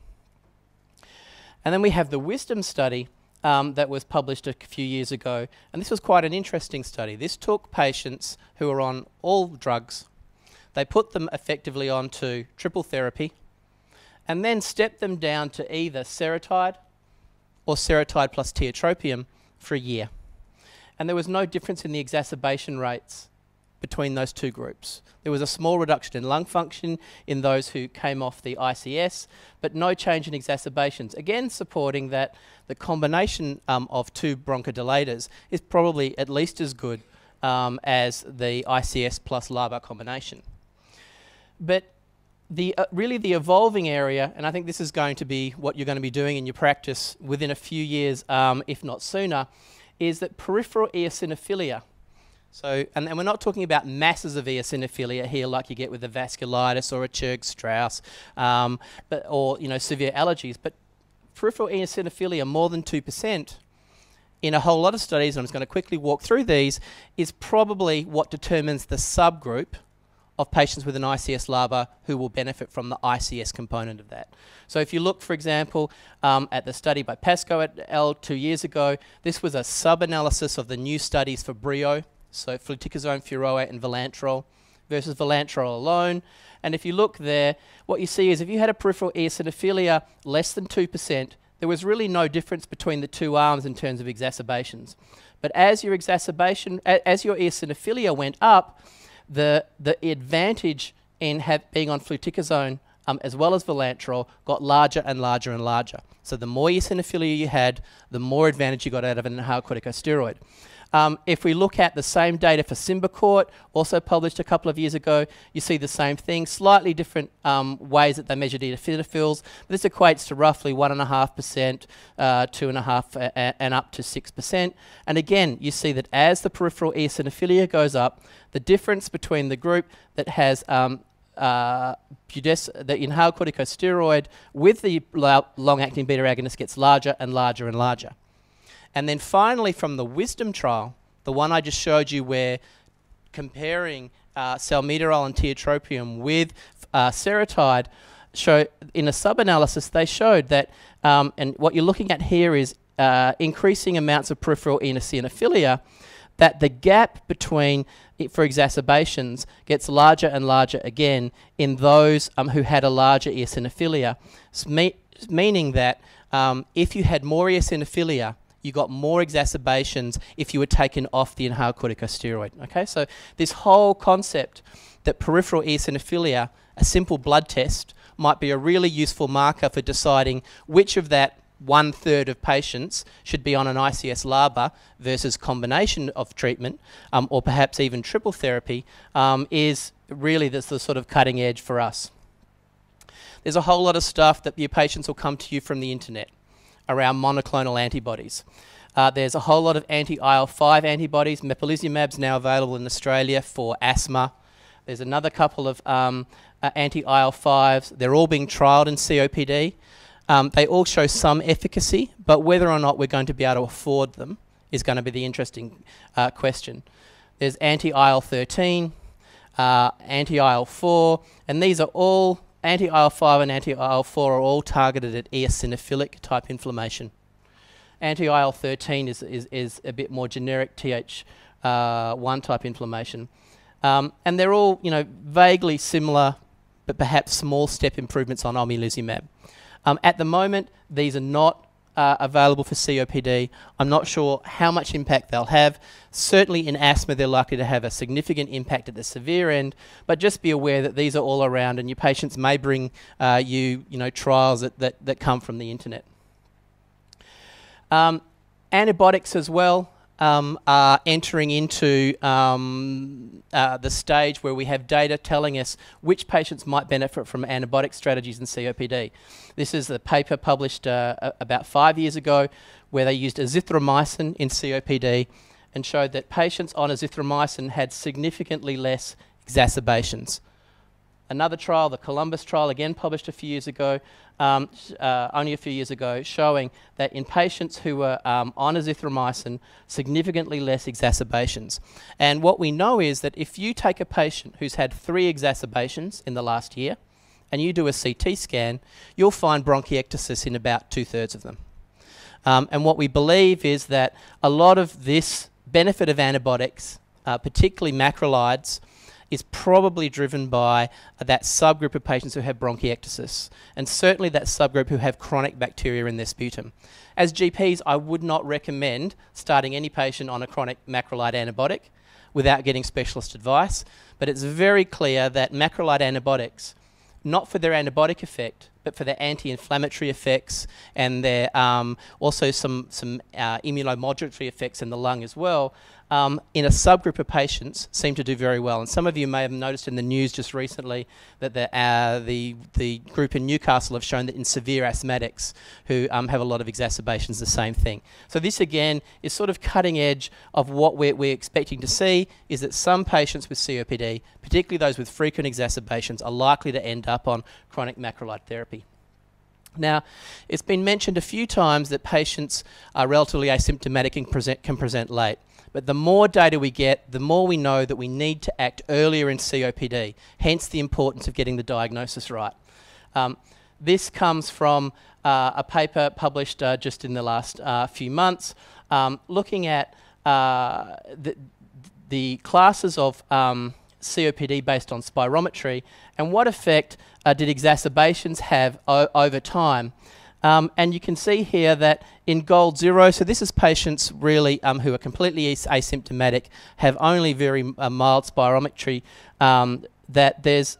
And then we have the Wisdom study um, that was published a few years ago, and this was quite an interesting study. This took patients who were on all drugs, they put them effectively onto triple therapy, and then stepped them down to either Seretide or Seretide plus tiotropium for a year. And there was no difference in the exacerbation rates between those two groups. There was a small reduction in lung function in those who came off the ICS, but no change in exacerbations. Again, supporting that the combination um, of two bronchodilators is probably at least as good um, as the ICS plus LABA combination. But the, uh, really the evolving area, and I think this is going to be what you're going to be doing in your practice within a few years, um, if not sooner, is that peripheral eosinophilia. So, and, and, we're not talking about masses of eosinophilia here, like you get with a vasculitis or a Churg-Strauss, um, but or you know severe allergies. But peripheral eosinophilia, more than two percent, in a whole lot of studies, and I'm just going to quickly walk through these, is probably what determines the subgroup of patients with an ICS LABA who will benefit from the ICS component of that. So if you look, for example, um, at the study by Pascoe et al. two years ago, this was a sub-analysis of the new studies for Breo, so fluticasone, furoate, and vilanterol versus vilanterol alone. And if you look there, what you see is if you had a peripheral eosinophilia less than 2%, there was really no difference between the two arms in terms of exacerbations. But as your exacerbation, as your eosinophilia went up, the, the advantage in have, being on fluticasone um, as well as vilanterol got larger and larger and larger. So the more eosinophilia you had, the more advantage you got out of an inhaled corticosteroid. Um, if we look at the same data for Symbicort, also published a couple of years ago, you see the same thing, slightly different um, ways that they measured eosinophils. This equates to roughly 1.5%, uh, 2.5%, and up to 6%. And again, you see that as the peripheral eosinophilia goes up, the difference between the group that has um, uh, the inhaled corticosteroid with the long-acting beta agonist gets larger and larger and larger. And then finally, from the wisdom trial, the one I just showed you where comparing uh, salmeterol and tiotropium with uh, seretide, show, in a sub-analysis, they showed that, um, and what you're looking at here is uh, increasing amounts of peripheral eosinophilia, that the gap between, for exacerbations, gets larger and larger again in those um, who had a larger eosinophilia, me meaning that um, if you had more eosinophilia, you got more exacerbations if you were taken off the inhaled corticosteroid. Okay, so this whole concept that peripheral eosinophilia, a simple blood test, might be a really useful marker for deciding which of that one third of patients should be on an ICS LABA versus combination of treatment, um, or perhaps even triple therapy, um, is really the, the sort of cutting edge for us. There's a whole lot of stuff that your patients will come to you from the internet around monoclonal antibodies. Uh, there's a whole lot of anti-IL-5 antibodies. Mepolizumab is now available in Australia for asthma. There's another couple of um, uh, anti-IL-5s. They're all being trialled in COPD. Um, they all show some efficacy, but whether or not we're going to be able to afford them is going to be the interesting uh, question. There's anti-IL-13, uh, anti-IL-4, and these are all Anti-IL-5 and anti-IL-4 are all targeted at eosinophilic type inflammation. Anti-IL-13 is, is, is a bit more generic TH1 uh, type inflammation. Um, and they're all, you know, vaguely similar, but perhaps small step improvements on omalizumab. Um, at the moment, these are not uh, available for COPD. I'm not sure how much impact they'll have. Certainly in asthma, they're likely to have a significant impact at the severe end, but just be aware that these are all around and your patients may bring uh, you, you know, trials that, that, that come from the internet. Um, antibiotics as well um, are entering into um, uh, the stage where we have data telling us which patients might benefit from antibiotic strategies in COPD. This is a paper published uh, about five years ago where they used azithromycin in COPD and showed that patients on azithromycin had significantly less exacerbations. Another trial, the Columbus trial, again published a few years ago, um, uh, only a few years ago, showing that in patients who were um, on azithromycin, significantly less exacerbations. And what we know is that if you take a patient who's had three exacerbations in the last year, and you do a CT scan, you'll find bronchiectasis in about two thirds of them. Um, and what we believe is that a lot of this benefit of antibiotics, uh, particularly macrolides, is probably driven by that subgroup of patients who have bronchiectasis, and certainly that subgroup who have chronic bacteria in their sputum. As GPs, I would not recommend starting any patient on a chronic macrolide antibiotic. without getting specialist advice. But it's very clear that macrolide antibiotics, not for their antibiotic effect, but for their anti-inflammatory effects and their um, also some some uh, immunomodulatory effects in the lung as well, um, in a subgroup of patients seem to do very well. And some of you may have noticed in the news just recently that the, uh, the, the group in Newcastle have shown that in severe asthmatics who um, have a lot of exacerbations, the same thing. So this again is sort of cutting edge of what we're, we're expecting to see is that some patients with COPD, particularly those with frequent exacerbations, are likely to end up on chronic macrolide therapy. Now, it's been mentioned a few times that patients are relatively asymptomatic and present, can present late. But the more data we get, the more we know that we need to act earlier in COPD, hence the importance of getting the diagnosis right. Um, this comes from uh, a paper published uh, just in the last uh, few months um, looking at uh, the, the, classes of um, COPD based on spirometry and what effect uh, did exacerbations have over time. Um, and you can see here that in gold zero, so this is patients really um, who are completely asymptomatic, have only very uh, mild spirometry, um, that there's,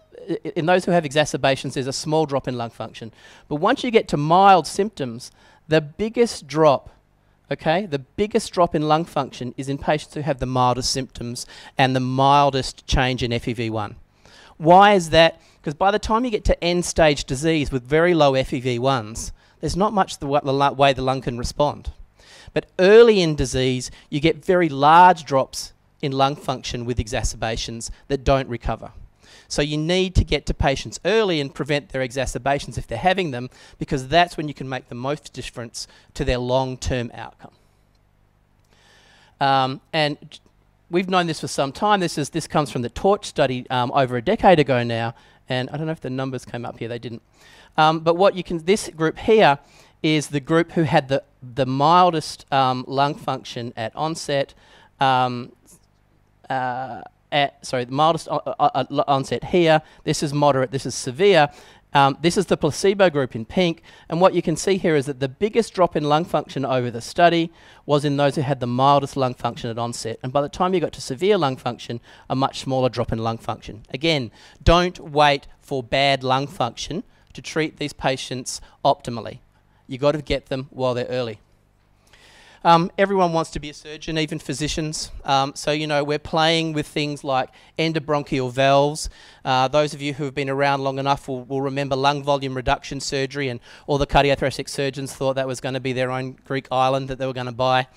in those who have exacerbations, there's a small drop in lung function. But once you get to mild symptoms, the biggest drop, okay, the biggest drop in lung function is in patients who have the mildest symptoms and the mildest change in FEV1. Why is that? Because by the time you get to end stage disease with very low FEV1s, there's not much the, way the lung can respond. But early in disease, you get very large drops in lung function with exacerbations that don't recover. So you need to get to patients early and prevent their exacerbations if they're having them, because that's when you can make the most difference to their long-term outcome. Um, and we've known this for some time. This is this comes from the Torch study um, over a decade ago now, and I don't know if the numbers came up here. They didn't. Um, but what you can, this group here is the group who had the, the mildest um, lung function at onset, um, uh, at, sorry, the mildest uh, uh, uh onset here. This is moderate, this is severe. Um, this is the placebo group in pink, and what you can see here is that the biggest drop in lung function over the study was in those who had the mildest lung function at onset. And by the time you got to severe lung function, a much smaller drop in lung function. Again, don't wait for bad lung function to treat these patients optimally. You've got to get them while they're early. Um, everyone wants to be a surgeon, even physicians. Um, so, you know, we're playing with things like endobronchial valves. Uh, those of you who have been around long enough will, will, remember lung volume reduction surgery, and all the cardiothoracic surgeons thought that was going to be their own Greek island that they were going to buy.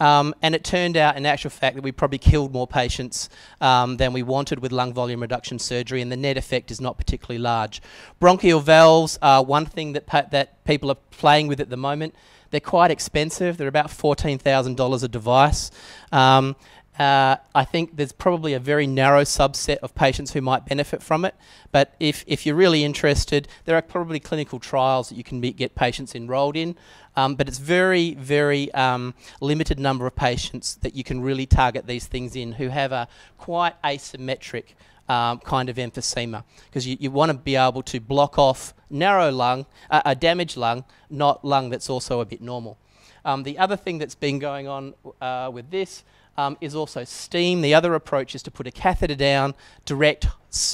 Um, and it turned out, in actual fact, that we probably killed more patients um, than we wanted with lung volume reduction surgery, and the net effect is not particularly large. Bronchial valves are one thing that, that people are playing with at the moment. They're quite expensive. They're about $14,000 a device. Um, uh, I think there's probably a very narrow subset of patients who might benefit from it. But if, if you're really interested, there are probably clinical trials that you can be, get patients enrolled in. Um, but it's very, very um, limited number of patients that you can really target these things in who have a quite asymmetric um, kind of emphysema because you, you want to be able to block off narrow lung, uh, a damaged lung, not lung that's also a bit normal. Um, the other thing that's been going on uh, with this um, is also steam. The other approach is to put a catheter down, direct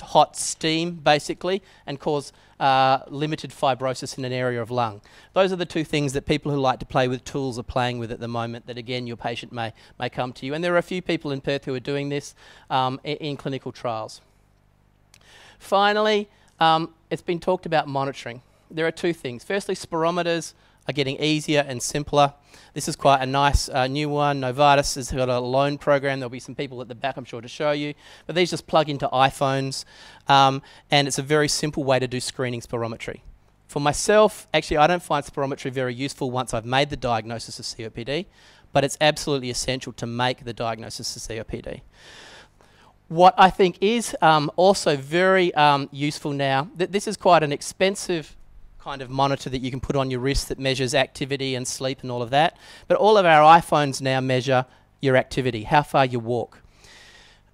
hot steam basically, and cause uh, limited fibrosis in an area of lung. Those are the two things that people who like to play with tools are playing with at the moment that again your patient may, may come to you. And there are a few people in Perth who are doing this um, in, in, clinical trials. Finally, um, it's been talked about monitoring. There are two things. Firstly, spirometers are getting easier and simpler. This is quite a nice uh, new one. Novartis has got a loan program. There'll be some people at the back, I'm sure, to show you. But these just plug into iPhones, um, and it's a very simple way to do screening spirometry. For myself, actually, I don't find spirometry very useful once I've made the diagnosis of COPD, but it's absolutely essential to make the diagnosis of COPD. What I think is um, also very um, useful now, th this is quite an expensive kind of monitor that you can put on your wrist that measures activity and sleep and all of that. But all of our iPhones now measure your activity, how far you walk.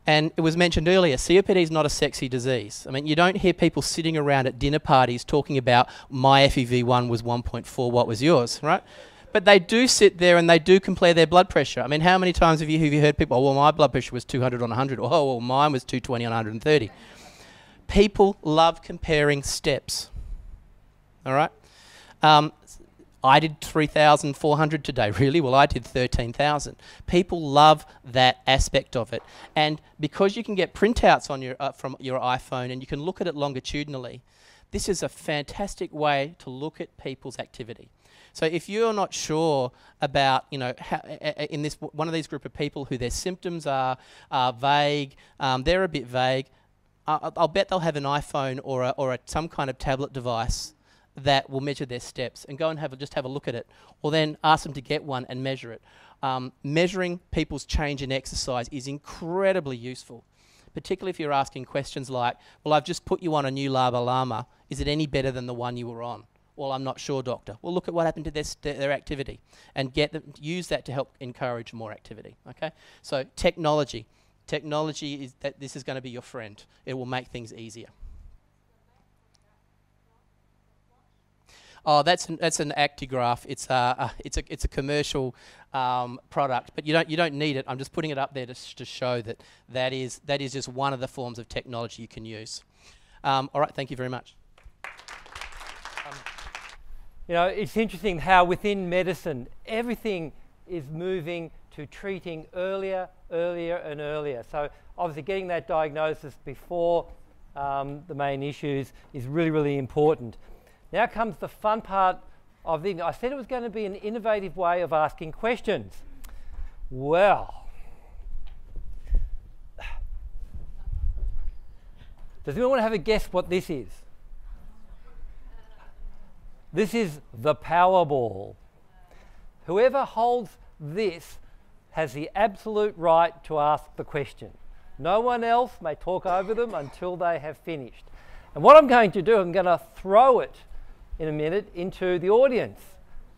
And it was mentioned earlier, COPD is not a sexy disease. I mean, you don't hear people sitting around at dinner parties talking about my FEV1 was 1.4, what was yours, right? but they do sit there and they do compare their blood pressure. I mean, how many times have you, have you heard people, oh, well, my blood pressure was 200 on 100, or oh, well, mine was 220 on 130. People love comparing steps. All right? Um, I did 3,400 today. Really? Well, I did 13,000. People love that aspect of it. And because you can get printouts on your, uh, from your iPhone and you can look at it longitudinally, this is a fantastic way to look at people's activity. So if you're not sure about, you know, in this one of these group of people who their symptoms are, are vague, um, they're a bit vague, uh, I'll bet they'll have an iPhone or, a, or a, some kind of tablet device that will measure their steps and go and have a, just have a look at it or then ask them to get one and measure it. Um, measuring people's change in exercise is incredibly useful, particularly if you're asking questions like, well, I've just put you on a new LABA LAMA. Is it any better than the one you were on? Well, I'm not sure, doctor. Well, look at what happened to their, their activity and get them, use that to help encourage more activity. Okay? So, technology. Technology is that this is going to be your friend. It will make things easier. Oh, that's an, that's an Actigraph. It's a, uh, it's a it's a commercial um, product, but you don't you don't need it. I'm just putting it up there to, sh to show that that is that is just one of the forms of technology you can use. Um, all right, thank you very much. Um, you know, it's interesting how within medicine everything is moving to treating earlier, earlier, and earlier. So obviously, getting that diagnosis before um, the main issues is really, really important. Now comes the fun part of the. I said it was going to be an innovative way of asking questions. Well, does anyone want to have a guess what this is? This is the Powerball. Whoever holds this has the absolute right to ask the question. No one else may talk over them until they have finished. And what I'm going to do, I'm going to throw it in a minute into the audience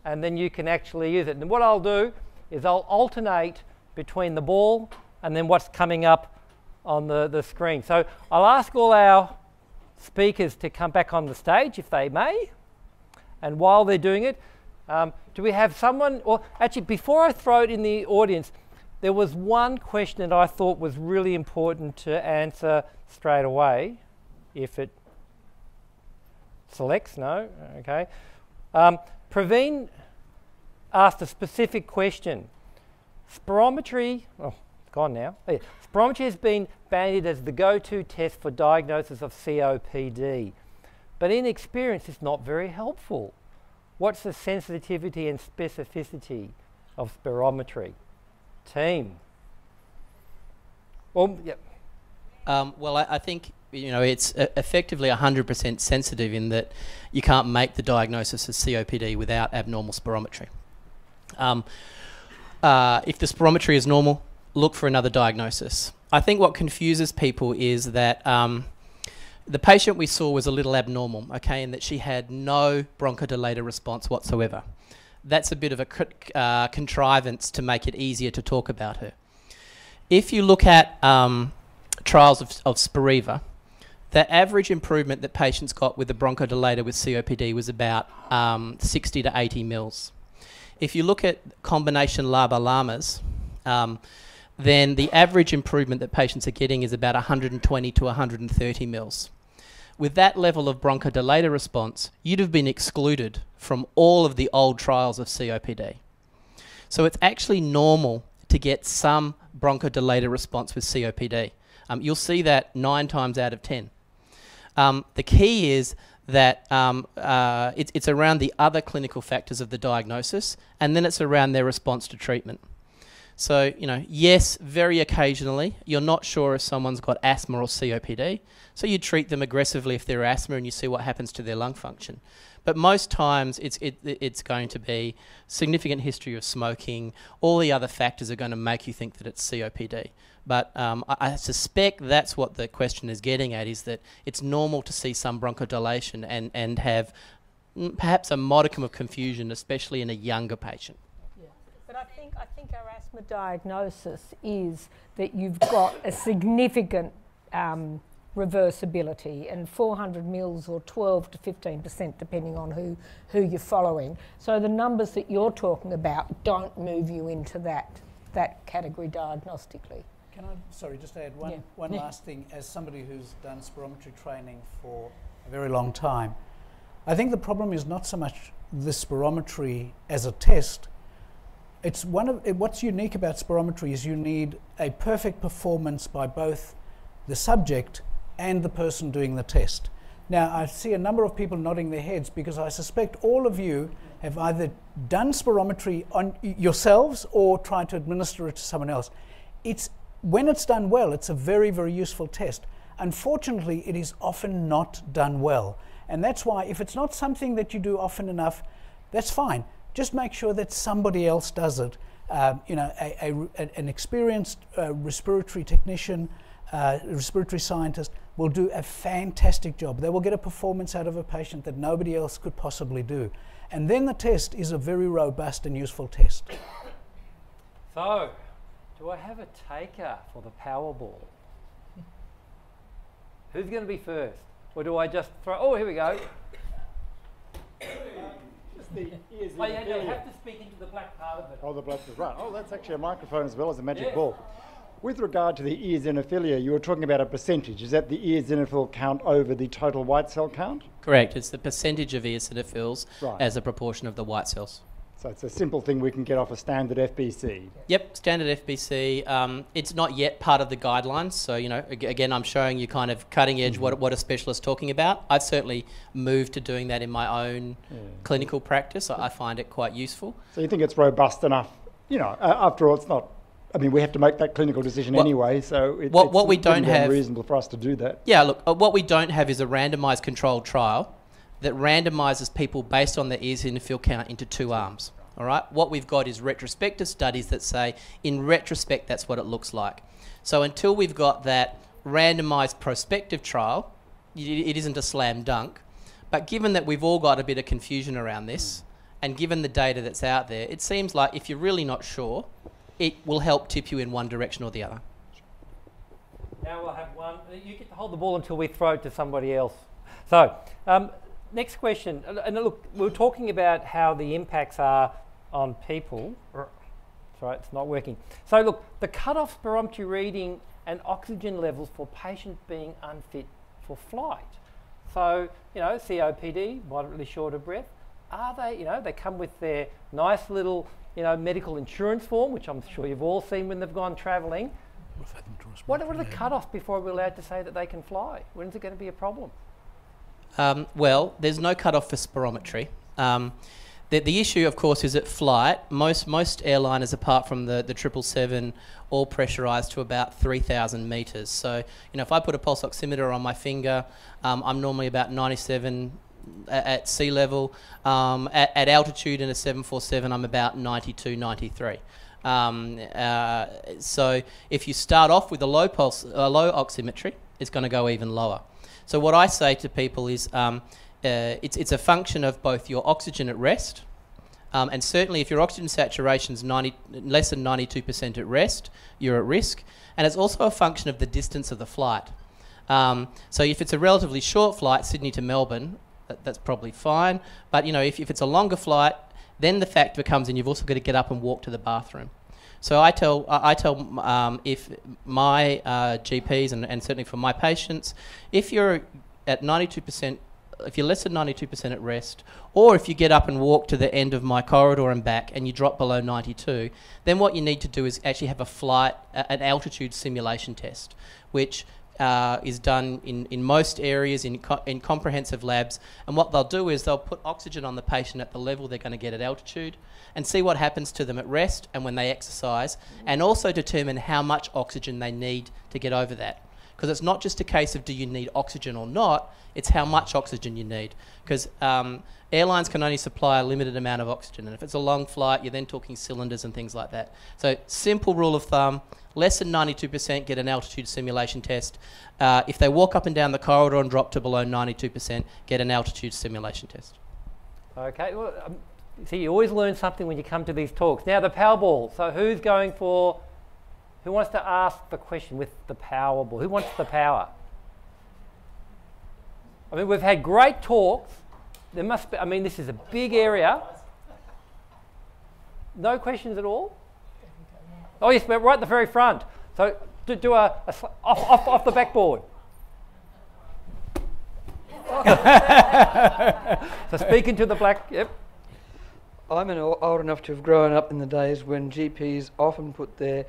and then you can actually use it. And what I'll do is I'll alternate between the ball and then what's coming up on the, the screen. So I'll ask all our speakers to come back on the stage if they may. And while they're doing it, um, do we have someone, or actually before I throw it in the audience, there was one question that I thought was really important to answer straight away, if it selects, no, okay. Um, Praveen asked a specific question. Spirometry, oh, it's gone now. Yeah. Spirometry has been bandied as the go-to test for diagnosis of COPD, but in experience it's not very helpful. What's the sensitivity and specificity of spirometry? Team. Well, yep. Um, well, I, I, think you know, it's effectively 100% sensitive in that you can't make the diagnosis of COPD without abnormal spirometry. Um, uh, if the spirometry is normal, look for another diagnosis. I think what confuses people is that um, the patient we saw was a little abnormal, okay, in that she had no bronchodilator response whatsoever. That's a bit of a uh, contrivance to make it easier to talk about her. If you look at um, trials of, of Spiriva, the average improvement that patients got with the bronchodilator with COPD was about um, 60 to 80 mils. If you look at combination LABA LAMAs, um, then the average improvement that patients are getting is about 120 to 130 mils. With that level of bronchodilator response, you'd have been excluded from all of the old trials of COPD. So it's actually normal to get some bronchodilator response with COPD. Um, you'll see that nine times out of 10. Um, the key is that um, uh, it's, it's around the other clinical factors of the diagnosis, and then it's around their response to treatment. So, you know, yes, very occasionally, you're not sure if someone's got asthma or COPD, so you treat them aggressively if they're asthma and you see what happens to their lung function. But most times, it's, it, it's going to be significant history of smoking, all the other factors are going to make you think that it's COPD. But um, I, I, suspect that's what the question is getting at is that it's normal to see some bronchodilation and, and have perhaps a modicum of confusion, especially in a younger patient. Yeah. But I think, I think our asthma diagnosis is that you've got a significant um, reversibility and 400 mils or 12 to 15% depending on who, who you're following. So the numbers that you're talking about don't move you into that, that category diagnostically. Can I, sorry, just add one, Yeah. one Yeah. last thing. As somebody who's done spirometry training for a very long time, I think the problem is not so much the spirometry as a test. It's one of it, what's unique about spirometry is you need a perfect performance by both the subject and the person doing the test. Now, I see a number of people nodding their heads because I suspect all of you have either done spirometry on yourselves or tried to administer it to someone else. It's when it's done well, it's a very, very useful test. Unfortunately, it is often not done well. And that's why, if it's not something that you do often enough, that's fine. Just make sure that somebody else does it. Um, you know, a, a- an experienced uh, respiratory technician, uh, respiratory scientist will do a fantastic job. They will get a performance out of a patient that nobody else could possibly do. And then the test is a very robust and useful test. So, do I have a taker for the Powerball? Who's going to be first? Or do I just throw? Oh, here we go. Oh, yeah, no, you have to speak into the black part of it. Oh, the black is right. Oh, that's actually a microphone as well as a magic Yeah. ball. With regard to the eosinophilia, you were talking about a percentage. Is that the eosinophil count over the total white cell count? Correct. It's the percentage of eosinophils Right. as a proportion of the white cells. So it's a simple thing we can get off a standard FBC. Yep, standard FBC. Um, it's not yet part of the guidelines, so you know. Again, I'm showing you kind of cutting edge what what a specialist talking about. I've certainly moved to doing that in my own clinical practice. I, I find it quite useful. So you think it's robust enough? You know, uh, after all, it's not. I mean, we have to make that clinical decision What- anyway, so it, what- it's what we don't have- unreasonable for us to do that. Yeah, look, uh, what we don't have is a randomized controlled trial that randomizes people based on their eosinophil count into two arms. All right, what we've got is retrospective studies that say, in retrospect, that's what it looks like. So until we've got that randomized prospective trial, it isn't a slam dunk. But given that we've all got a bit of confusion around this, and given the data that's out there, it seems like if you're really not sure, it will help tip you in one direction or the other. Now we'll have one. You get to hold the ball until we throw it to somebody else. So, um, next question. And look, we are talking about how the impacts are on people. Sorry, it's not working. So, look, the cutoff spirometry reading and oxygen levels for patients being unfit for flight. So, you know, COPD, moderately short of breath. Are they, you know, they come with their nice little, you know, medical insurance form, which I'm sure you've all seen when they've gone travelling. What, what are the cut-offs before we're allowed to say that they can fly? When's it going to be a problem? Um, well, there's no cutoff for spirometry. Um, the, the issue, of course, is at flight. Most most airliners, apart from the the triple seven, all pressurised to about three thousand meters. So you know, if I put a pulse oximeter on my finger, um, I'm normally about 97 a- at sea level. Um, at, at altitude in a 747, I'm about 92, 93. Um, uh, so if you start off with a low pulse, a low oximetry, it's going to go even lower. So what I say to people is, um, uh, it's it's a function of both your oxygen at rest, um, and certainly if your oxygen saturation is 90, less than 92% at rest, you're at risk. And it's also a function of the distance of the flight. Um, so if it's a relatively short flight, Sydney to Melbourne, that, that's probably fine. But you know, if, if it's a longer flight, then the factor comes in. You've also got to get up and walk to the bathroom. So I tell I tell um, if my uh, GPs and, and certainly for my patients, if you're at 92%, if you're less than 92% at rest, or if you get up and walk to the end of my corridor and back and you drop below 92, then what you need to do is actually have a flight, a- an altitude simulation test, which uh, is done in, in most areas in, co- in comprehensive labs. And what they'll do is they'll put oxygen on the patient at the level they're going to get at altitude and see what happens to them at rest and when they exercise, and also determine how much oxygen they need to get over that. Because it's not just a case of do you need oxygen or not, it's how much oxygen you need. Because um, airlines can only supply a limited amount of oxygen, and if it's a long flight, you're then talking cylinders and things like that. So, simple rule of thumb less than 92% get an altitude simulation test. Uh, if they walk up and down the corridor and drop to below 92%, get an altitude simulation test. Okay, well, um, see, you always learn something when you come to these talks. Now, the Powerball. So, who's going for, who wants to ask the question with the Powerball? Who wants the power? I mean, we've had great talks. There must be, I mean, this is a big area. No questions at all? Oh, yes, but right at the very front. So do, do a, a off, off, off the backboard. so speaking to the black, yep. I'm an old enough to have grown up in the days when GPs often put their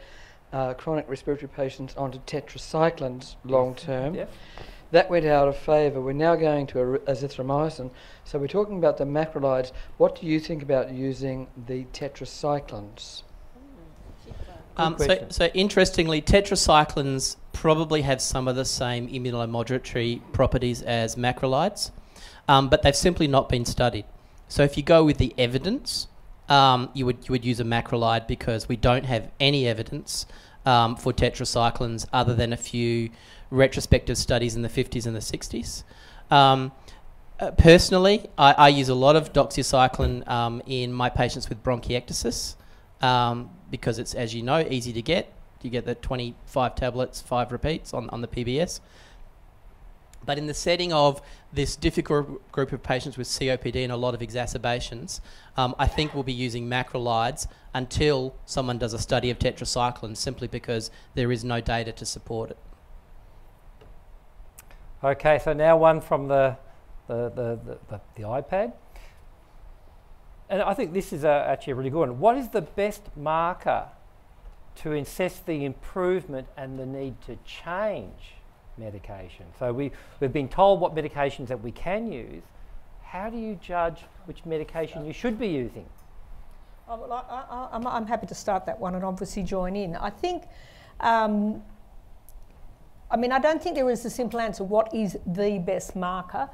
uh, chronic respiratory patients onto tetracyclines long term. Yep. That went out of favour. We're now going to azithromycin. So we're talking about the macrolides. What do you think about using the tetracyclines? Um, so, so interestingly, tetracyclines probably have some of the same immunomodulatory properties as macrolides, um, but they've simply not been studied. So if you go with the evidence, um, you would you would use a macrolide because we don't have any evidence um, for tetracyclines other than a few retrospective studies in the 50s and the 60s. Um, uh, personally, I, I, use a lot of doxycycline um, in my patients with bronchiectasis um, because it's, as you know, easy to get. You get the 25 tablets, five repeats on, on the PBS. But in the setting of this difficult group of patients with COPD and a lot of exacerbations, um, I think we'll be using macrolides until someone does a study of tetracycline simply because there is no data to support it. Okay, so now one from the, the, the, the, the, iPad. And I think this is a, actually a really good one. What is the best marker to assess the improvement and the need to change medication? So we, we've been told what medications that we can use. How do you judge which medication you should be using? Oh, well, I, am happy to start that one and obviously join in. I think, um, I mean, I don't think there is a simple answer. What is the best marker?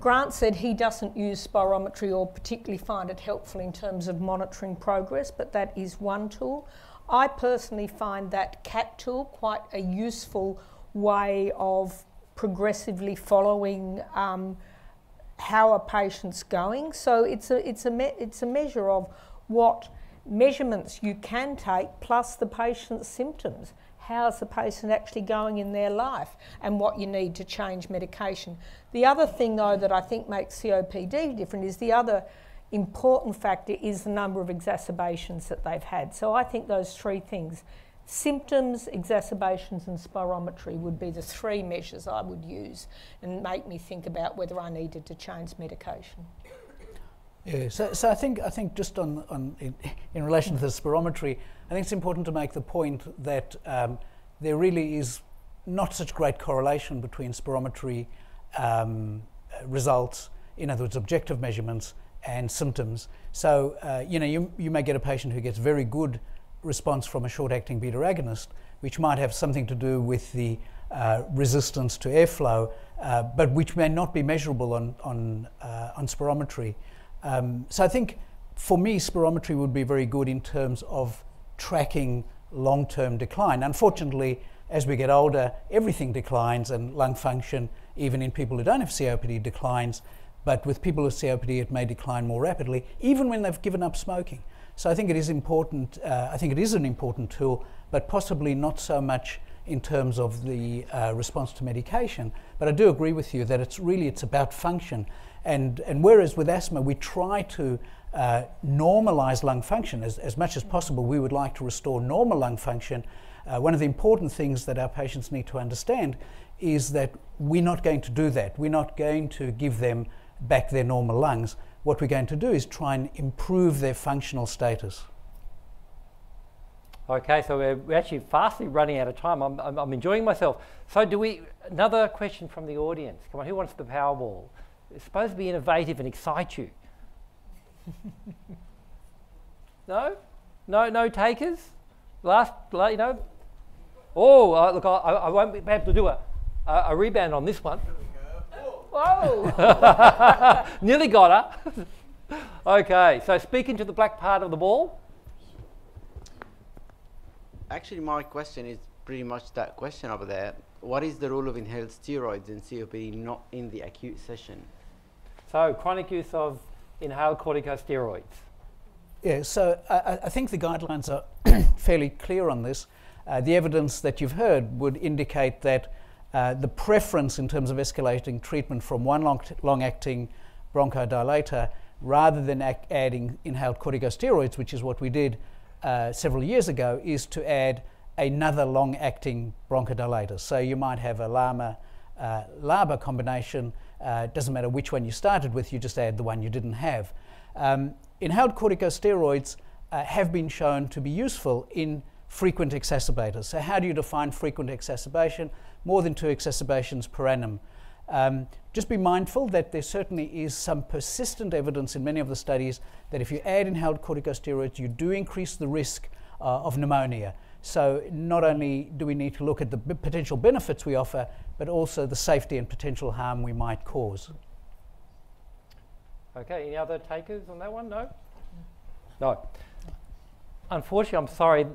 Grant said he doesn't use spirometry or particularly find it helpful in terms of monitoring progress, but that is one tool. I personally find that CAT tool quite a useful way of progressively following um, how a patient's going. So it's a, it's, a it's a measure of what measurements you can take plus the patient's symptoms how's the patient actually going in their life and what you need to change medication. The other thing, though, that I think makes COPD different is the other important factor is the number of exacerbations that they've had. So I think those three things symptoms, exacerbations, and spirometry would be the three measures I would use and make me think about whether I needed to change medication. Yeah, so, so I think I think just on, on in, in relation to the spirometry, I think it's important to make the point that um, there really is not such great correlation between spirometry um, results, in other words, objective measurements and symptoms. So, uh, you know, you, you may get a patient who gets very good response from a short-acting beta agonist, which might have something to do with the uh, resistance to airflow, uh, but which may not be measurable on, on, uh, on spirometry. Um, so I think for me, spirometry would be very good in terms of tracking long term decline. Unfortunately, as we get older, everything declines and lung function, even in people who don't have COPD, declines. But with people with COPD, it may decline more rapidly, even when they've given up smoking. So I think it is important, uh, I think it is an important tool, but possibly not so much in terms of the uh, response to medication. But I do agree with you that it's really it's about function. And, and whereas with asthma, we try to uh, normalize lung function as, as much as possible. We would like to restore normal lung function. Uh, one of the important things that our patients need to understand is that we're not going to do that. We're not going to give them back their normal lungs. What we're going to do is try and improve their functional status. Okay, so we're, actually fastly running out of time. I'm, I'm, I'm, enjoying myself. So, do we? Another question from the audience. Come on, who wants the Powerball? It's supposed to be innovative and excite you. no? No, no takers? Last, you know? Oh, look, I, I, won't be able to do a, a rebound on this one. Whoa! Nearly got her. okay, so speaking to the black part of the ball. Actually, my question is pretty much that question over there. What is the role of inhaled steroids in COPD not in the acute session? So, chronic use of inhaled corticosteroids? Yeah, so I, I think the guidelines are fairly clear on this. Uh, the evidence that you've heard would indicate that uh, the preference in terms of escalating treatment from one long, long acting bronchodilator rather than adding inhaled corticosteroids, which is what we did uh, several years ago, is to add another long acting bronchodilator. So you might have a LAMA uh, LABA combination. Uh, doesn't matter which one you started with, you just add the one you didn't have. Um, inhaled corticosteroids uh, have been shown to be useful in frequent exacerbators. So, how do you define frequent exacerbation? More than two exacerbations per annum. Um, just be mindful that there certainly is some persistent evidence in many of the studies that if you add inhaled corticosteroids, you do increase the risk uh, of pneumonia. So, not only do we need to look at the potential benefits we offer, but also the safety and potential harm we might cause. Okay, any other takers on that one? No? No. Unfortunately, I'm sorry,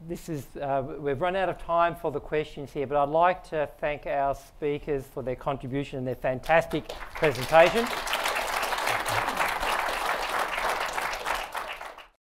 this is, uh, we've run out of time for the questions here, but I'd like to thank our speakers for their contribution and their fantastic presentation.